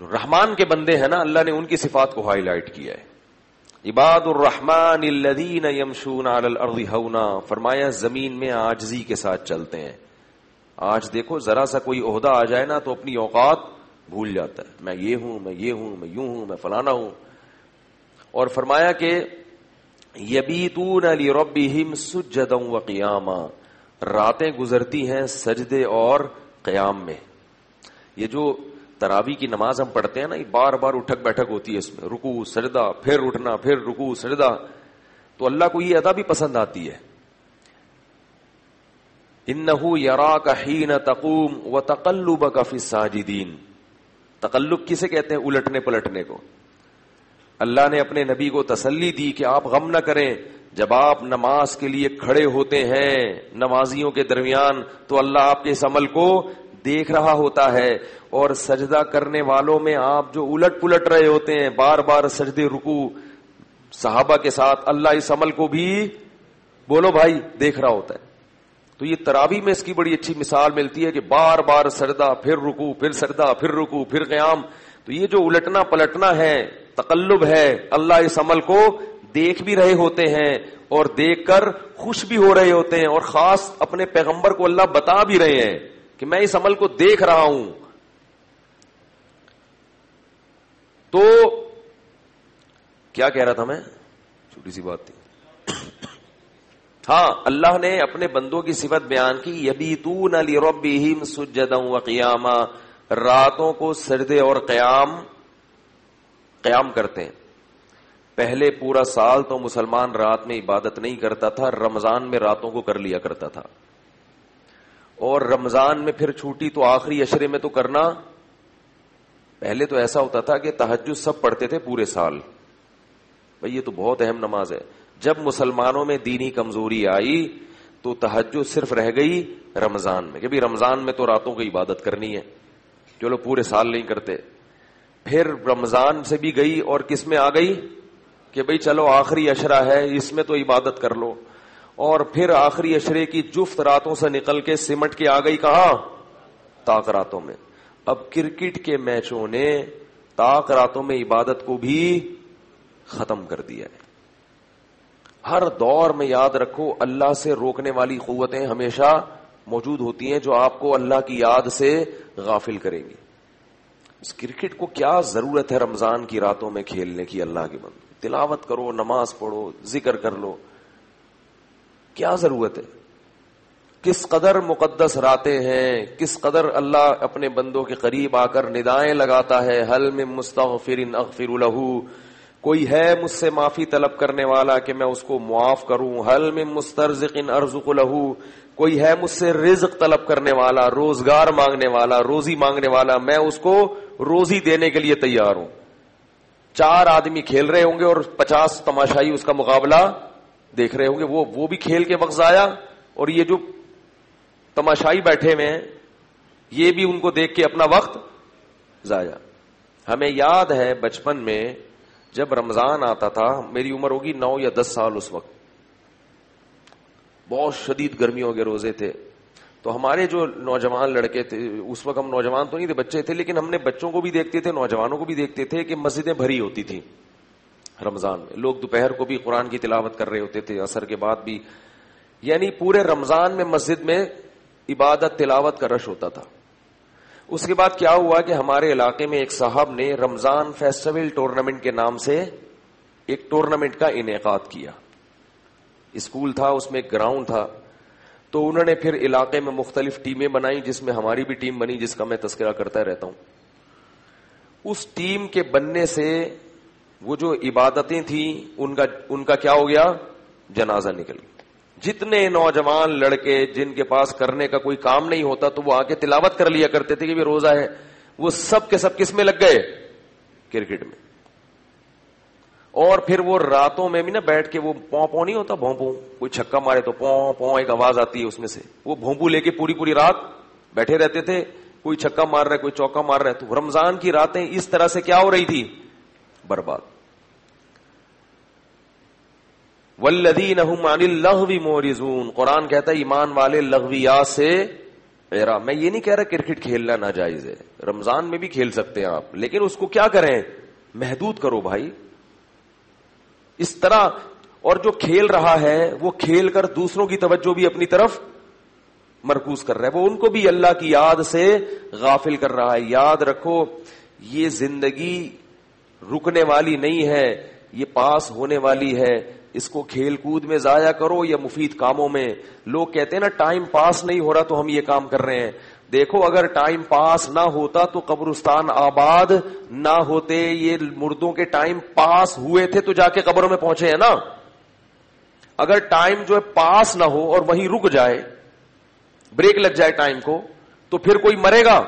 رحمان کے بندے ہیں نا، اللہ نے ان کی صفات کو ہائی لائٹ کیا ہے۔ عباد الرحمان الذین یمشون الارض ہونا فرمایا زمین میں آجزی کے ساتھ چلتے ہیں۔ آج دیکھو، ذرا سا کوئی عہدہ آ جائے نا تو اپنی اوقات بھول جاتا ہے۔ میں یہ ہوں، میں یہ ہوں، میں یوں ہوں، میں فلانا ہوں۔ اور فرمایا کہ یبیتون لربہم سجدا وقیاما راتیں گزرتی ہیں سجدے اور قیام میں۔ یہ جو تراوی کی نماز ہم پڑھتے ہیں نا، یہ بار بار اٹھک بیٹھک ہوتی ہے اس میں۔ رکو سجدہ، پھر اٹھنا، پھر رکو سجدہ۔ تو اللہ کو یہ ادا بھی پسند آتی ہے۔ انہو یرا کا ہین تقوم و تقلب کا ساجدین تقلب کسے کہتے ہیں؟ الٹنے پلٹنے کو۔ اللہ نے اپنے نبی کو تسلی دی کہ آپ غم نہ کریں۔ جب آپ نماز کے لیے کھڑے ہوتے ہیں نمازیوں کے درمیان، تو اللہ آپ کے اس عمل کو دیکھ رہا ہوتا ہے۔ اور سجدہ کرنے والوں میں آپ جو الٹ پلٹ رہے ہوتے ہیں، بار بار سجدے رکو صحابہ کے ساتھ اللہ اس عمل کو بھی بولو بھائی، دیکھ رہا ہوتا ہے۔ تو یہ ترابی میں اس کی بڑی اچھی مثال ملتی ہے کہ بار بار سجدہ، پھر رکو پھر سجدہ، پھر رکو پھر قیام۔ تو یہ جو الٹنا پلٹنا ہے، تقلب ہے، اللہ اس عمل کو دیکھ بھی رہے ہوتے ہیں اور دیکھ کر خوش بھی ہو رہے ہوتے ہیں اور خاص اپنے پیغمبر کو اللہ بتا بھی رہے ہیں کہ میں اس عمل کو دیکھ رہا ہوں۔ تو کیا کہہ رہا تھا میں؟ چھوٹی سی بات تھی۔ ہاں اللہ نے اپنے بندوں کی صفت بیان کی یبی تون علی ربیم سجدوں و قیامہ راتوں کو سردے اور قیام قیام کرتے ہیں۔ پہلے پورا سال تو مسلمان رات میں عبادت نہیں کرتا تھا، رمضان میں راتوں کو کر لیا کرتا تھا۔ اور رمضان میں پھر چھوٹی تو آخری اشرے میں تو کرنا۔ پہلے تو ایسا ہوتا تھا کہ تحجد سب پڑھتے تھے پورے سال۔ بھائی یہ تو بہت اہم نماز ہے۔ جب مسلمانوں میں دینی کمزوری آئی تو تحجد صرف رہ گئی رمضان میں، کہ رمضان میں تو راتوں کی عبادت کرنی ہے۔ چلو پورے سال نہیں کرتے۔ پھر رمضان سے بھی گئی اور کس میں آ گئی؟ کہ بھئی چلو آخری اشرا ہے، اس میں تو عبادت کر لو۔ اور پھر آخری اشرے کی جفت راتوں سے نکل کے سمٹ کے آ گئی کہاں؟ تاک راتوں میں۔ اب کرکٹ کے میچوں نے تاک راتوں میں عبادت کو بھی ختم کر دیا ہے۔ ہر دور میں یاد رکھو، اللہ سے روکنے والی قوتیں ہمیشہ موجود ہوتی ہیں جو آپ کو اللہ کی یاد سے غافل کریں گی۔ اس کرکٹ کو کیا ضرورت ہے رمضان کی راتوں میں کھیلنے کی اللہ کے بند تلاوت کرو، نماز پڑھو، ذکر کر لو۔ کیا ضرورت ہے؟ کس قدر مقدس راتیں ہیں، کس قدر اللہ اپنے بندوں کے قریب آ کر ندائیں لگاتا ہے۔ حل میں مستغفر اغفر لہو کوئی ہے مجھ سے معافی طلب کرنے والا کہ میں اس کو معاف کروں؟ حل میں مسترزق ارزق لہو کوئی ہے مجھ سے رزق طلب کرنے والا، روزگار مانگنے والا، روزی مانگنے والا؟ میں اس کو روزی دینے کے لیے تیار ہوں۔ چار آدمی کھیل رہے ہوں گے اور پچاس تماشائی اس کا مقابلہ دیکھ رہے ہوں گے۔ وہ وہ بھی کھیل کے وقت ضائع۔ اور یہ جو تماشائی بیٹھے ہوئے ہیں، یہ بھی ان کو دیکھ کے اپنا وقت ضائع۔ ہمیں یاد ہے بچپن میں جب رمضان آتا تھا، میری عمر ہوگی نو یا دس سال اس وقت۔ بہت شدید گرمیوں کے روزے تھے۔ تو ہمارے جو نوجوان لڑکے تھے، اس وقت ہم نوجوان تو نہیں تھے، بچے تھے، لیکن ہم نے بچوں کو بھی دیکھتے تھے، نوجوانوں کو بھی دیکھتے تھے کہ مسجدیں بھری ہوتی تھی رمضان میں۔ لوگ دوپہر کو بھی قرآن کی تلاوت کر رہے ہوتے تھے اثر کے بعد بھی۔ یعنی پورے رمضان میں مسجد میں عبادت، تلاوت کا رش ہوتا تھا۔ اس کے بعد کیا ہوا کہ ہمارے علاقے میں ایک صاحب نے رمضان فیسٹیول ٹورنامنٹ کے نام سے ایک ٹورنامنٹ کا انعقاد کیا۔ اسکول تھا، اس میں ایک گراؤنڈ تھا۔ تو انہوں نے پھر علاقے میں مختلف ٹیمیں بنائی جس میں ہماری بھی ٹیم بنی جس کا میں تذکرہ کرتا رہتا ہوں۔ اس ٹیم کے بننے سے وہ جو عبادتیں تھیں، ان کا ان کا کیا ہو گیا؟ جنازہ نکل گیا۔ جتنے نوجوان لڑکے جن کے پاس کرنے کا کوئی کام نہیں ہوتا تو وہ آ کے تلاوت کر لیا کرتے تھے کہ بھی روزہ ہے۔ وہ سب کے سب کس میں لگ گئے؟ کرکٹ میں۔ اور پھر وہ راتوں میں بھی نا بیٹھ کے وہ پو پو نہیں ہوتا بھونپو کوئی چھکا مارے تو پو پو ایک آواز آتی ہے اس میں سے۔ وہ بھونپو لے کے پوری پوری رات بیٹھے رہتے تھے، کوئی چھکا مار رہا ہے، کوئی چوکا مار رہا ہے۔ تو رمضان کی راتیں اس طرح سے کیا ہو رہی تھی؟ برباد۔ ولدین لغوی مورزون قرآن کہتا ہے، ایمان والے لغویات سے میں یہ نہیں کہہ رہا کرکٹ کھیلنا ناجائز ہے۔ رمضان میں بھی کھیل سکتے ہیں آپ، لیکن اس کو کیا کریں؟ محدود کرو بھائی۔ اس طرح اور جو کھیل رہا ہے، وہ کھیل کر دوسروں کی توجہ بھی اپنی طرف مرکوز کر رہا ہے۔ وہ ان کو بھی اللہ کی یاد سے غافل کر رہا ہے۔ یاد رکھو، یہ زندگی رکنے والی نہیں ہے، یہ پاس ہونے والی ہے۔ اس کو کھیل کود میں ضائع کرو یا مفید کاموں میں۔ لوگ کہتے ہیں نا، ٹائم پاس نہیں ہو رہا تو ہم یہ کام کر رہے ہیں۔ دیکھو اگر ٹائم پاس نہ ہوتا تو قبرستان آباد نہ ہوتے، یہ مردوں کے ٹائم پاس ہوئے تھے تو جا کے قبروں میں پہنچے ہیں نا۔ اگر ٹائم جو ہے پاس نہ ہو اور وہیں رک جائے، بریک لگ جائے ٹائم کو، تو پھر کوئی مرے گا۔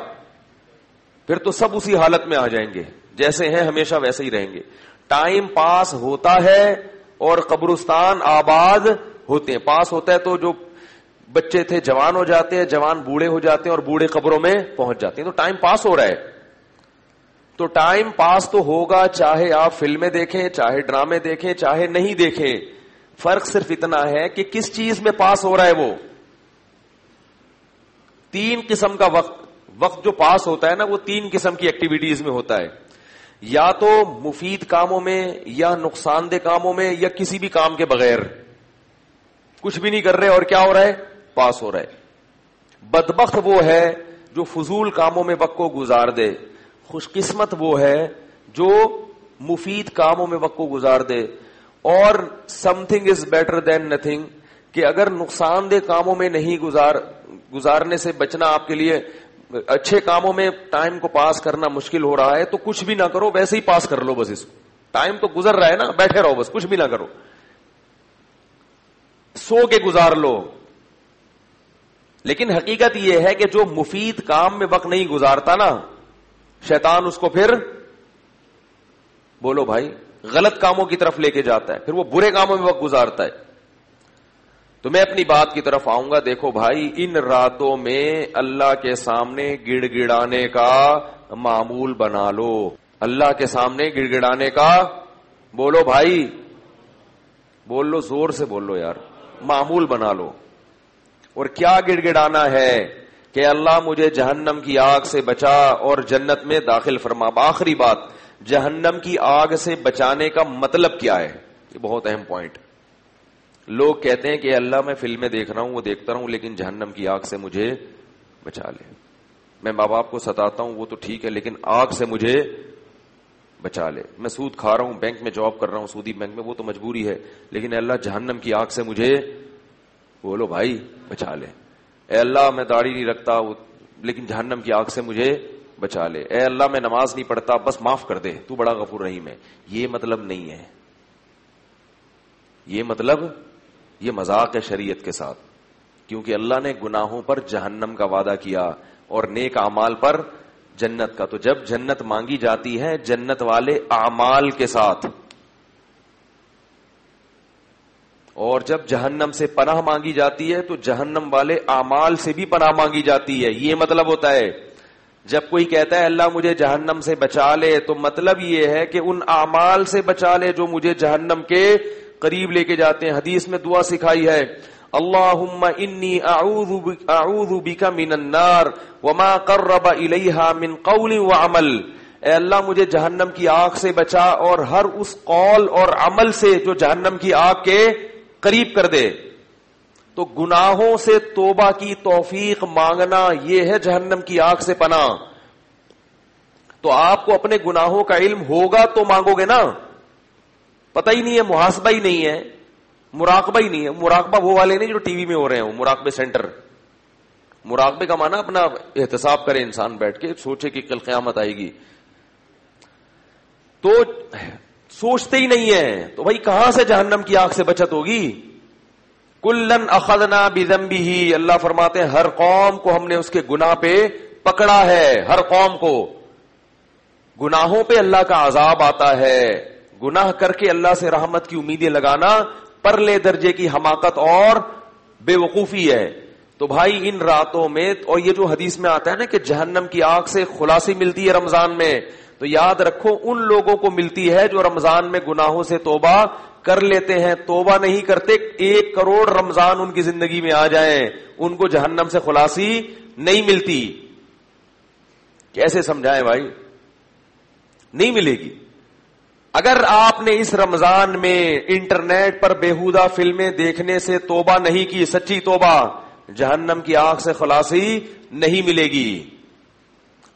پھر تو سب اسی حالت میں آ جائیں گے۔ جیسے ہیں، ہمیشہ ویسے ہی رہیں گے۔ ٹائم پاس ہوتا ہے اور قبرستان آباد ہوتے ہیں۔ پاس ہوتا ہے تو جو بچے تھے، جوان ہو جاتے ہیں، جوان بوڑھے ہو جاتے ہیں اور بوڑھے قبروں میں پہنچ جاتے ہیں۔ تو ٹائم پاس ہو رہا ہے۔ تو ٹائم پاس تو ہوگا چاہے آپ فلمیں دیکھیں، چاہے ڈرامے دیکھیں، چاہے نہیں دیکھیں۔ فرق صرف اتنا ہے کہ کس چیز میں پاس ہو رہا ہے وہ؟ تین قسم کا وقت وقت جو پاس ہوتا ہے نا، وہ تین قسم کی ایکٹیویٹیز میں ہوتا ہے۔ یا تو مفید کاموں میں، یا نقصان دہ کاموں میں، یا کسی بھی کام کے بغیر۔ کچھ بھی نہیں کر رہے اور کیا ہو رہا ہے؟ پاس ہو رہا ہے بدبخت وہ ہے جو فضول کاموں میں وقت کو گزار دے۔ خوش قسمت وہ ہے جو مفید کاموں میں وقت کو گزار دے۔ اور something is better than nothing کہ اگر نقصان دہ کاموں میں نہیں گزار، گزارنے سے بچنا آپ کے لیے اچھے کاموں میں ٹائم کو پاس کرنا مشکل ہو رہا ہے، تو کچھ بھی نہ کرو، ویسے ہی پاس کر لو بس اس کو۔ ٹائم تو گزر رہا ہے نا، بیٹھے رہو بس، کچھ بھی نہ کرو۔ سو کے گزار لو۔ لیکن حقیقت یہ ہے کہ جو مفید کام میں وقت نہیں گزارتا نا، شیطان اس کو پھر بولو بھائی، غلط کاموں کی طرف لے کے جاتا ہے، پھر وہ برے کاموں میں وقت گزارتا ہے۔ تو میں اپنی بات کی طرف آؤں گا، دیکھو بھائی، ان راتوں میں اللہ کے سامنے گڑ گڑانے کا معمول بنا لو۔ اللہ کے سامنے گڑ گڑانے کا بولو بھائی، بول لو، زور سے بول لو یار، معمول بنا لو۔ اور کیا گڑ گڑانا ہے کہ اللہ مجھے جہنم کی آگ سے بچا اور جنت میں داخل فرما۔ آخری بات، جہنم کی آگ سے بچانے کا مطلب کیا ہے؟ یہ بہت اہم پوائنٹ لوگ کہتے ہیں کہ اللہ میں فلمیں دیکھ رہا ہوں، وہ دیکھتا رہا ہوں لیکن جہنم کی آگ سے مجھے بچا لے۔ میں ماں باپ کو ستاتا ہوں، وہ تو ٹھیک ہے، لیکن آگ سے مجھے بچا لے۔ میں سود کھا رہا ہوں، بینک میں جاب کر رہا ہوں سودی بینک میں، وہ تو مجبوری ہے، لیکن اللہ جہنم کی آگ سے مجھے بولو بھائی بچا لے۔ اے اللہ، میں داڑھی نہیں رکھتا لیکن جہنم کی آگ سے مجھے بچا لے۔ اے اللہ، میں نماز نہیں پڑھتا، بس معاف کر دے۔ تو بڑا غفور رحیم ہے۔ یہ مطلب نہیں ہے۔ یہ مطلب یہ مذاق ہے شریعت کے ساتھ۔ کیونکہ اللہ نے گناہوں پر جہنم کا وعدہ کیا اور نیک اعمال پر جنت کا۔ تو جب جنت مانگی جاتی ہے، جنت والے اعمال کے ساتھ اور جب جہنم سے پناہ مانگی جاتی ہے تو جہنم والے اعمال سے بھی پناہ مانگی جاتی ہے۔ یہ مطلب ہوتا ہے، جب کوئی کہتا ہے، اللہ مجھے جہنم سے بچا لے، تو مطلب یہ ہے کہ ان اعمال سے بچا لے جو مجھے جہنم کے قریب لے کے جاتے ہیں۔ حدیث میں دعا سکھائی ہے اللہ انی اعوذ بک من النار وما قرب الیہا من قول و عمل۔ اے اللہ، مجھے جہنم کی آگ سے بچا اور ہر اس قول اور عمل سے جو جہنم کی آگ کے قریب کر دے۔ تو گناہوں سے توبہ کی توفیق مانگنا یہ ہے جہنم کی آگ سے پناہ۔ تو آپ کو اپنے گناہوں کا علم ہوگا تو مانگو گے نا۔ پتہ ہی نہیں ہے، محاسبہ ہی نہیں ہے، مراقبہ ہی نہیں ہے۔ مراقبہ وہ والے نہیں جو ٹی وی میں ہو رہے ہیں مراقبے سینٹر۔ مراقبے کا مانا اپنا احتساب کرے انسان بیٹھ کے، سوچے کہ کل قیامت آئے گی۔ تو سوچتے ہی نہیں ہے تو بھائی کہاں سے جہنم کی آنکھ سے بچت ہوگی؟ کلن اخدنا بدمبی ہی اللہ فرماتے ہیں، ہر قوم کو ہم نے اس کے گنا پہ پکڑا ہے، ہر قوم کو۔ گناہوں پہ اللہ کا عذاب آتا ہے۔ گناہ کر کے اللہ سے رحمت کی امیدیں لگانا پرلے درجے کی حماقت اور بے وقوفی ہے۔ تو بھائی، ان راتوں میں، اور یہ جو حدیث میں آتا ہے نا کہ جہنم کی آگ سے خلاصی ملتی ہے رمضان میں تو یاد رکھو، ان لوگوں کو ملتی ہے جو رمضان میں گناہوں سے توبہ کر لیتے ہیں۔ توبہ نہیں کرتے، ایک کروڑ رمضان ان کی زندگی میں آ جائیں۔ ان کو جہنم سے خلاصی نہیں ملتی۔ کیسے سمجھائیں بھائی؟ نہیں ملے گی۔ اگر آپ نے اس رمضان میں انٹرنیٹ پر بےحدہ فلمیں دیکھنے سے توبہ نہیں کی، سچی توبہ، جہنم کی آنکھ سے خلاصی نہیں ملے گی۔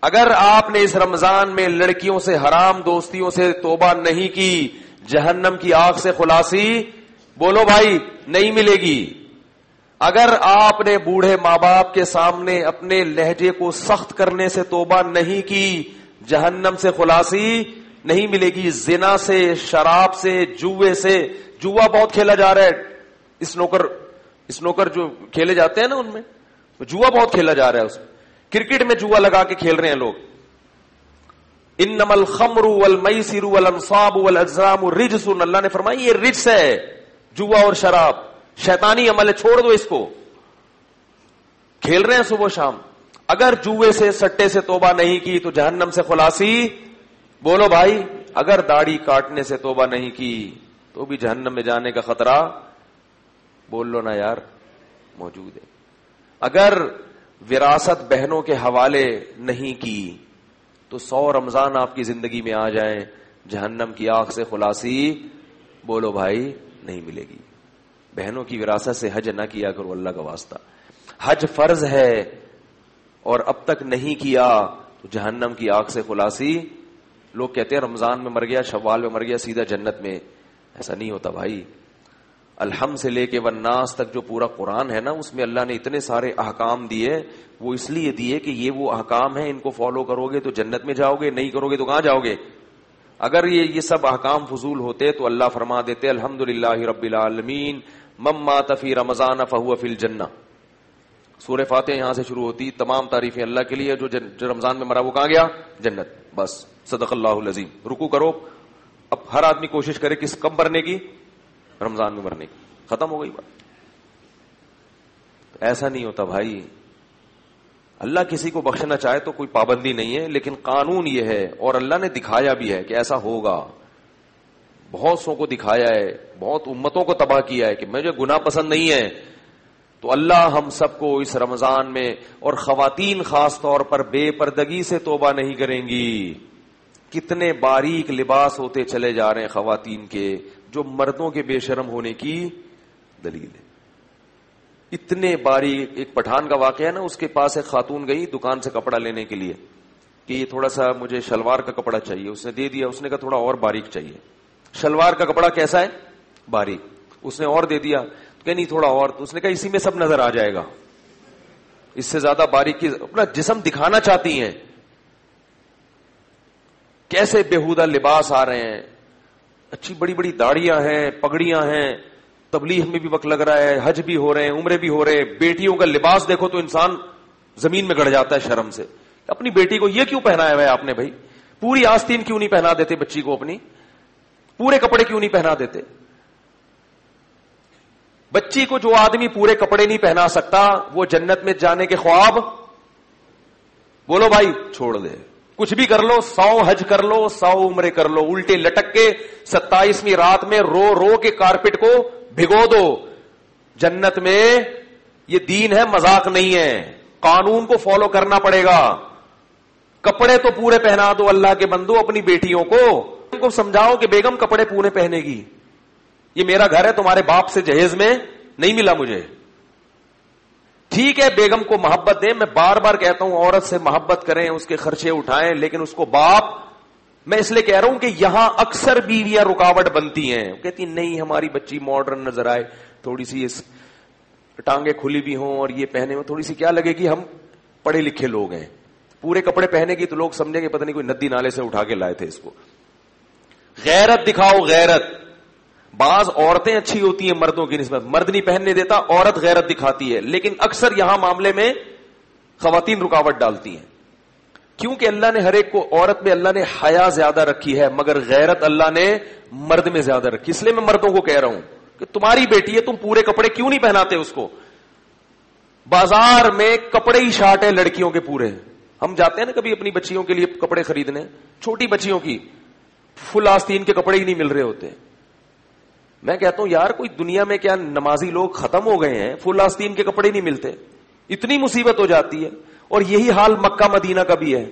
اگر آپ نے اس رمضان میں لڑکیوں سے حرام، دوستیوں سے توبہ نہیں کی، جہنم کی آگ سے خلاصی، بولو بھائی، نہیں ملے گی۔ اگر آپ نے بوڑھے ماں باپ کے سامنے اپنے لہجے کو سخت کرنے سے توبہ نہیں کی، جہنم سے خلاصی نہیں ملے گی۔ زنا سے، شراب سے جوے سے۔ جوا بہت کھیلا جا رہا ہے۔ اسنوکر اسنوکر جو کھیلے جاتے ہیں نا ان میں جوا بہت کھیلا جا رہا ہے اس میں۔ کرکٹ میں جوا لگا کے کھیل رہے ہیں لوگ۔ ان نمل خمر مئی سرو الزام اللہ نے فرمائی یہ رجس ہے، جوا اور شراب۔ شیطانی عمل ہے، چھوڑ دو اس کو۔ کھیل رہے ہیں صبح شام۔ اگر جوے سے، سٹے سے توبہ نہیں کی تو جہنم سے خلاصی۔ بولو بھائی، اگر داڑھی کاٹنے سے توبہ نہیں کی تو بھی جہنم میں جانے کا خطرہ۔ بول لو نا یار، موجود ہے۔ اگر وراثت بہنوں کے حوالے نہیں کی تو سو رمضان آپ کی زندگی میں آ جائیں، جہنم کی آنکھ سے خلاصی بولو بھائی نہیں ملے گی۔ بہنوں کی وراثت سے حج نہ کیا کرو، اللہ کا واسطہ۔ حج فرض ہے اور اب تک نہیں کیا تو جہنم کی آنکھ سے خلاصی۔ لوگ کہتے ہیں رمضان میں مر گیا، شوال میں مر گیا، سیدھا جنت میں۔ ایسا نہیں ہوتا بھائی۔ الحم سے لے کے وناس تک جو پورا قرآن ہے نا اس میں اللہ نے اتنے سارے احکام دیے وہ اس لیے دیے کہ یہ وہ احکام ہیں ان کو فالو کرو گے تو جنت میں جاؤ گے نہیں کرو گے تو کہاں جاؤ گے اگر یہ یہ سب احکام فضول ہوتے تو اللہ فرما دیتے الحمد للہ رب العالمین مما تفی رمضان فہو فل جنا سورہ فاتح یہاں سے شروع ہوتی تمام تعریفیں اللہ کے لیے جو, جو رمضان میں مرا وہ کہاں گیا؟ جنت۔ بس صدق اللہ العظیم۔ رکو کرو۔ اب ہر آدمی کوشش کرے کس کم مرنے کی۔ رمضان میں مرنے کی۔ ختم ہو گئی بات۔ ایسا نہیں ہوتا بھائی۔ اللہ کسی کو بخشنا چاہے تو کوئی پابندی نہیں ہے، لیکن قانون یہ ہے، اور اللہ نے دکھایا بھی ہے کہ ایسا ہوگا۔ بہت سو کو دکھایا ہے، بہت امتوں کو تباہ کیا ہے کہ مجھے گناہ پسند نہیں ہے، تو اللہ ہم سب کو اس رمضان میں اور خواتین خاص طور پر بے پردگی سے توبہ نہیں کریں گی۔ کتنے باریک لباس ہوتے چلے جا رہے ہیں خواتین کے۔ جو مردوں کے بے شرم ہونے کی دلیل ہے۔ اتنے باریک ایک پٹھان کا واقعہ ہے نا، اس کے پاس ایک خاتون گئی دکان سے کپڑا لینے کے لیے کہ یہ تھوڑا سا مجھے شلوار کا کپڑا چاہیے۔ اس نے دے دیا، اس نے کہا تھوڑا اور باریک چاہیے۔ شلوار کا کپڑا کیسا ہے؟ باریک۔ اس نے اور دے دیا، کہ نہیں تھوڑا اور۔ تو اس نے کہا اسی میں سب نظر آ جائے گا۔ اس سے زیادہ باریک اپنا جسم دکھانا چاہتی ہیں۔ کیسے بےحدہ لباس آ رہے ہیں؟ اچھی بڑی بڑی داڑیاں ہیں، پگڑیاں ہیں، تبلیغ میں بھی وقت لگ رہا ہے، حج بھی ہو رہے ہیں، عمرے بھی ہو رہے ہیں۔ بیٹیوں کا لباس دیکھو تو انسان زمین میں گڑ جاتا ہے شرم سے۔ اپنی بیٹی کو یہ کیوں پہنا ہے آپ نے بھائی؟ پوری آستین کیوں نہیں پہنا دیتے بچی کو اپنی؟ پورے کپڑے کیوں نہیں پہنا دیتے؟ بچی کو جو آدمی پورے کپڑے نہیں پہنا سکتا، وہ جنت میں جانے کے خواب؟ بولو بھائی، چھوڑ دے۔ کچھ بھی کر لو، سو حج کر لو، سو عمرے کر لو، الٹے لٹک کے ستائیسویں رات میں رو رو کے کارپٹ کو بھگو دو۔ جنت میں یہ دین ہے، مذاق نہیں ہے۔ قانون کو فالو کرنا پڑے گا۔ کپڑے تو پورے پہنا دو اللہ کے بندو، اپنی بیٹیوں کو۔ کو سمجھاؤ کہ بیگم کپڑے پورے پہنے گی۔ یہ میرا گھر ہے، تمہارے باپ سے جہیز میں نہیں ملا مجھے۔ ٹھیک ہے، بیگم کو محبت دیں۔ میں بار بار کہتا ہوں، عورت سے محبت کریں، اس کے خرچے اٹھائیں، لیکن اس کو باپ، میں اس لیے کہہ رہا ہوں کہ یہاں اکثر بیویاں رکاوٹ بنتی ہیں۔ کہتی نہیں، ہماری بچی ماڈرن نظر آئے، تھوڑی سی ٹانگیں کھلی بھی ہوں اور یہ پہنے میں تھوڑی سی کیا لگے گی، ہم پڑھے لکھے لوگ ہیں۔ پورے کپڑے پہنے گی تو لوگ سمجھیں گے، پتہ نہیں کوئی ندی نالے سے اٹھا کے لائے تھے اس کو۔ غیرت دکھاؤ، غیرت۔ بعض عورتیں اچھی ہوتی ہیں مردوں کی نسبت۔ مرد نہیں پہننے دیتا، عورت غیرت دکھاتی ہے، لیکن اکثر یہاں معاملے میں خواتین رکاوٹ ڈالتی ہیں۔ کیونکہ اللہ نے ہر ایک کو، عورت میں اللہ نے حیا زیادہ رکھی ہے، مگر غیرت اللہ نے مرد میں زیادہ رکھی۔ اس لیے میں مردوں کو کہہ رہا ہوں کہ تمہاری بیٹی ہے، تم پورے کپڑے کیوں نہیں پہناتے اس کو؟ بازار میں کپڑے ہی شارٹ ہے لڑکیوں کے پورے۔ ہم جاتے ہیں نا کبھی اپنی بچیوں کے لیے کپڑے خریدنے، چھوٹی بچیوں کی، فل آستین کے کپڑے ہی نہیں مل رہے ہوتے۔ میں کہتا ہوں، یار، کوئی دنیا میں کیا نمازی لوگ ختم ہو گئے ہیں؟ فل آستین کے کپڑے نہیں ملتے۔ اتنی مصیبت ہو جاتی ہے۔ اور یہی حال مکہ، مدینہ کا بھی ہے۔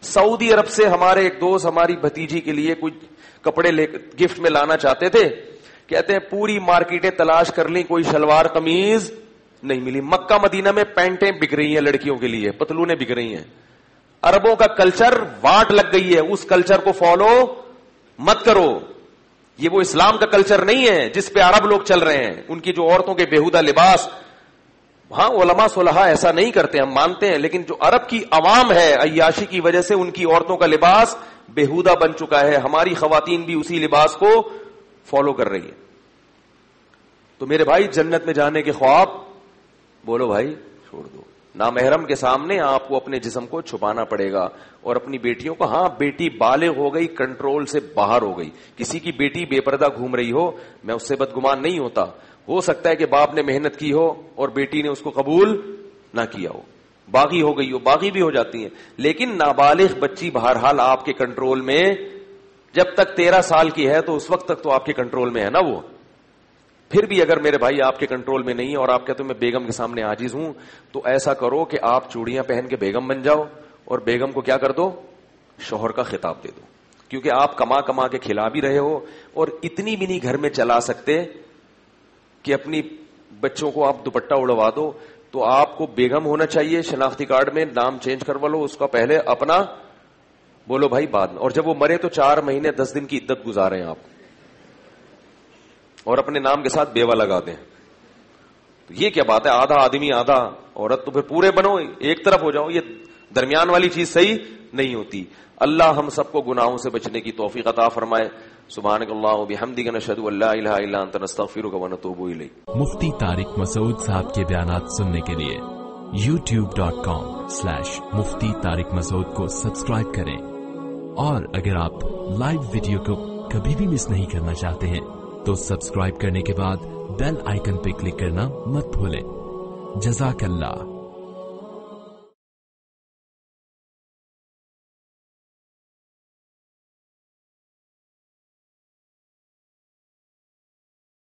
سعودی عرب سے ہمارے ایک دوست، ہماری بھتیجی کے لیے کچھ کپڑے لے گفٹ میں لانا چاہتے تھے۔ کہتے ہیں، پوری مارکیٹیں تلاش کر لی کوئی شلوار، قمیض نہیں ملی۔ مکہ، مدینہ میں پینٹیں بک رہی ہیں لڑکیوں کے لیے پتلونے بک رہی ہیں۔ اربوں کا کلچر واٹ لگ گئی ہے۔ اس کلچر کو فالو مت کرو۔ یہ وہ اسلام کا کلچر نہیں ہے جس پہ عرب لوگ چل رہے ہیں، ان کی جو عورتوں کے بےحدہ لباس۔ ہاں علماء صلحہ ایسا نہیں کرتے، ہم مانتے ہیں، لیکن جو عرب کی عوام ہے، عیاشی کی وجہ سے ان کی عورتوں کا لباس بےحدہ بن چکا ہے۔ ہماری خواتین بھی اسی لباس کو فالو کر رہی ہے تو میرے بھائی، جنت میں جانے کے خواب، بولو بھائی، چھوڑ دو۔ نامحرم کے سامنے آپ کو اپنے جسم کو چھپانا پڑے گا اور اپنی بیٹیوں کو ہاں بیٹی بالغ ہو گئی، کنٹرول سے باہر ہو گئی۔ کسی کی بیٹی بے پردہ گھوم رہی ہو، میں اس سے بدگمان نہیں ہوتا۔ ہو سکتا ہے کہ باپ نے محنت کی ہو اور بیٹی نے اس کو قبول نہ کیا ہو۔ باغی ہو گئی ہو، باغی بھی ہو جاتی ہیں۔ لیکن نابالغ بچی بہرحال آپ کے کنٹرول میں، جب تک تیرہ سال کی ہے تو اس وقت تک تو آپ کے کنٹرول میں ہے نا وہ۔ پھر بھی اگر میرے بھائی آپ کے کنٹرول میں نہیں اور آپ کہتے میں بیگم کے سامنے آجیز ہوں، تو ایسا کرو کہ آپ چوڑیاں پہن کے بیگم بن جاؤ اور بیگم کو کیا کر دو؟ شوہر کا خطاب دے دو۔ کیونکہ آپ کما کما کے کھلا بھی رہے ہو اور اتنی بھی نہیں گھر میں چلا سکتے کہ اپنی بچوں کو آپ دوپٹہ اڑوا دو، تو آپ کو بیگم ہونا چاہیے شناختی کارڈ میں، نام چینج کروا لو، اس کا پہلے اپنا بولو بھائی بعد میں۔ اور جب وہ مرے تو چار مہینے، دس دن کی عدت گزارے ہیں آپ اور اپنے نام کے ساتھ بیوہ لگا دیں۔ یہ کیا بات ہے؟ آدھا آدمی، آدھا عورت تو پھر پورے بنو، ایک طرف ہو جاؤ، یہ درمیان والی چیز صحیح نہیں ہوتی۔ اللہ ہم سب کو گناہوں سے بچنے کی توفیق عطا فرمائے۔ سبحانک اللہ بحمدک، نشہد ان لا الہ الا انت، نستغفرک و نتوب الیک۔ مفتی طارق مسعود صاحب کے بیانات سننے کے لیے YouTube dot com slash Mufti Tariq Masood کو سبسکرائب کریں۔ اور اگر آپ لائیو ویڈیو کو کبھی بھی مس نہیں کرنا چاہتے ہیں تو سبسکرائب کرنے کے بعد بیل آئکن پہ کلک کرنا مت بھولیں۔ جزاک اللہ۔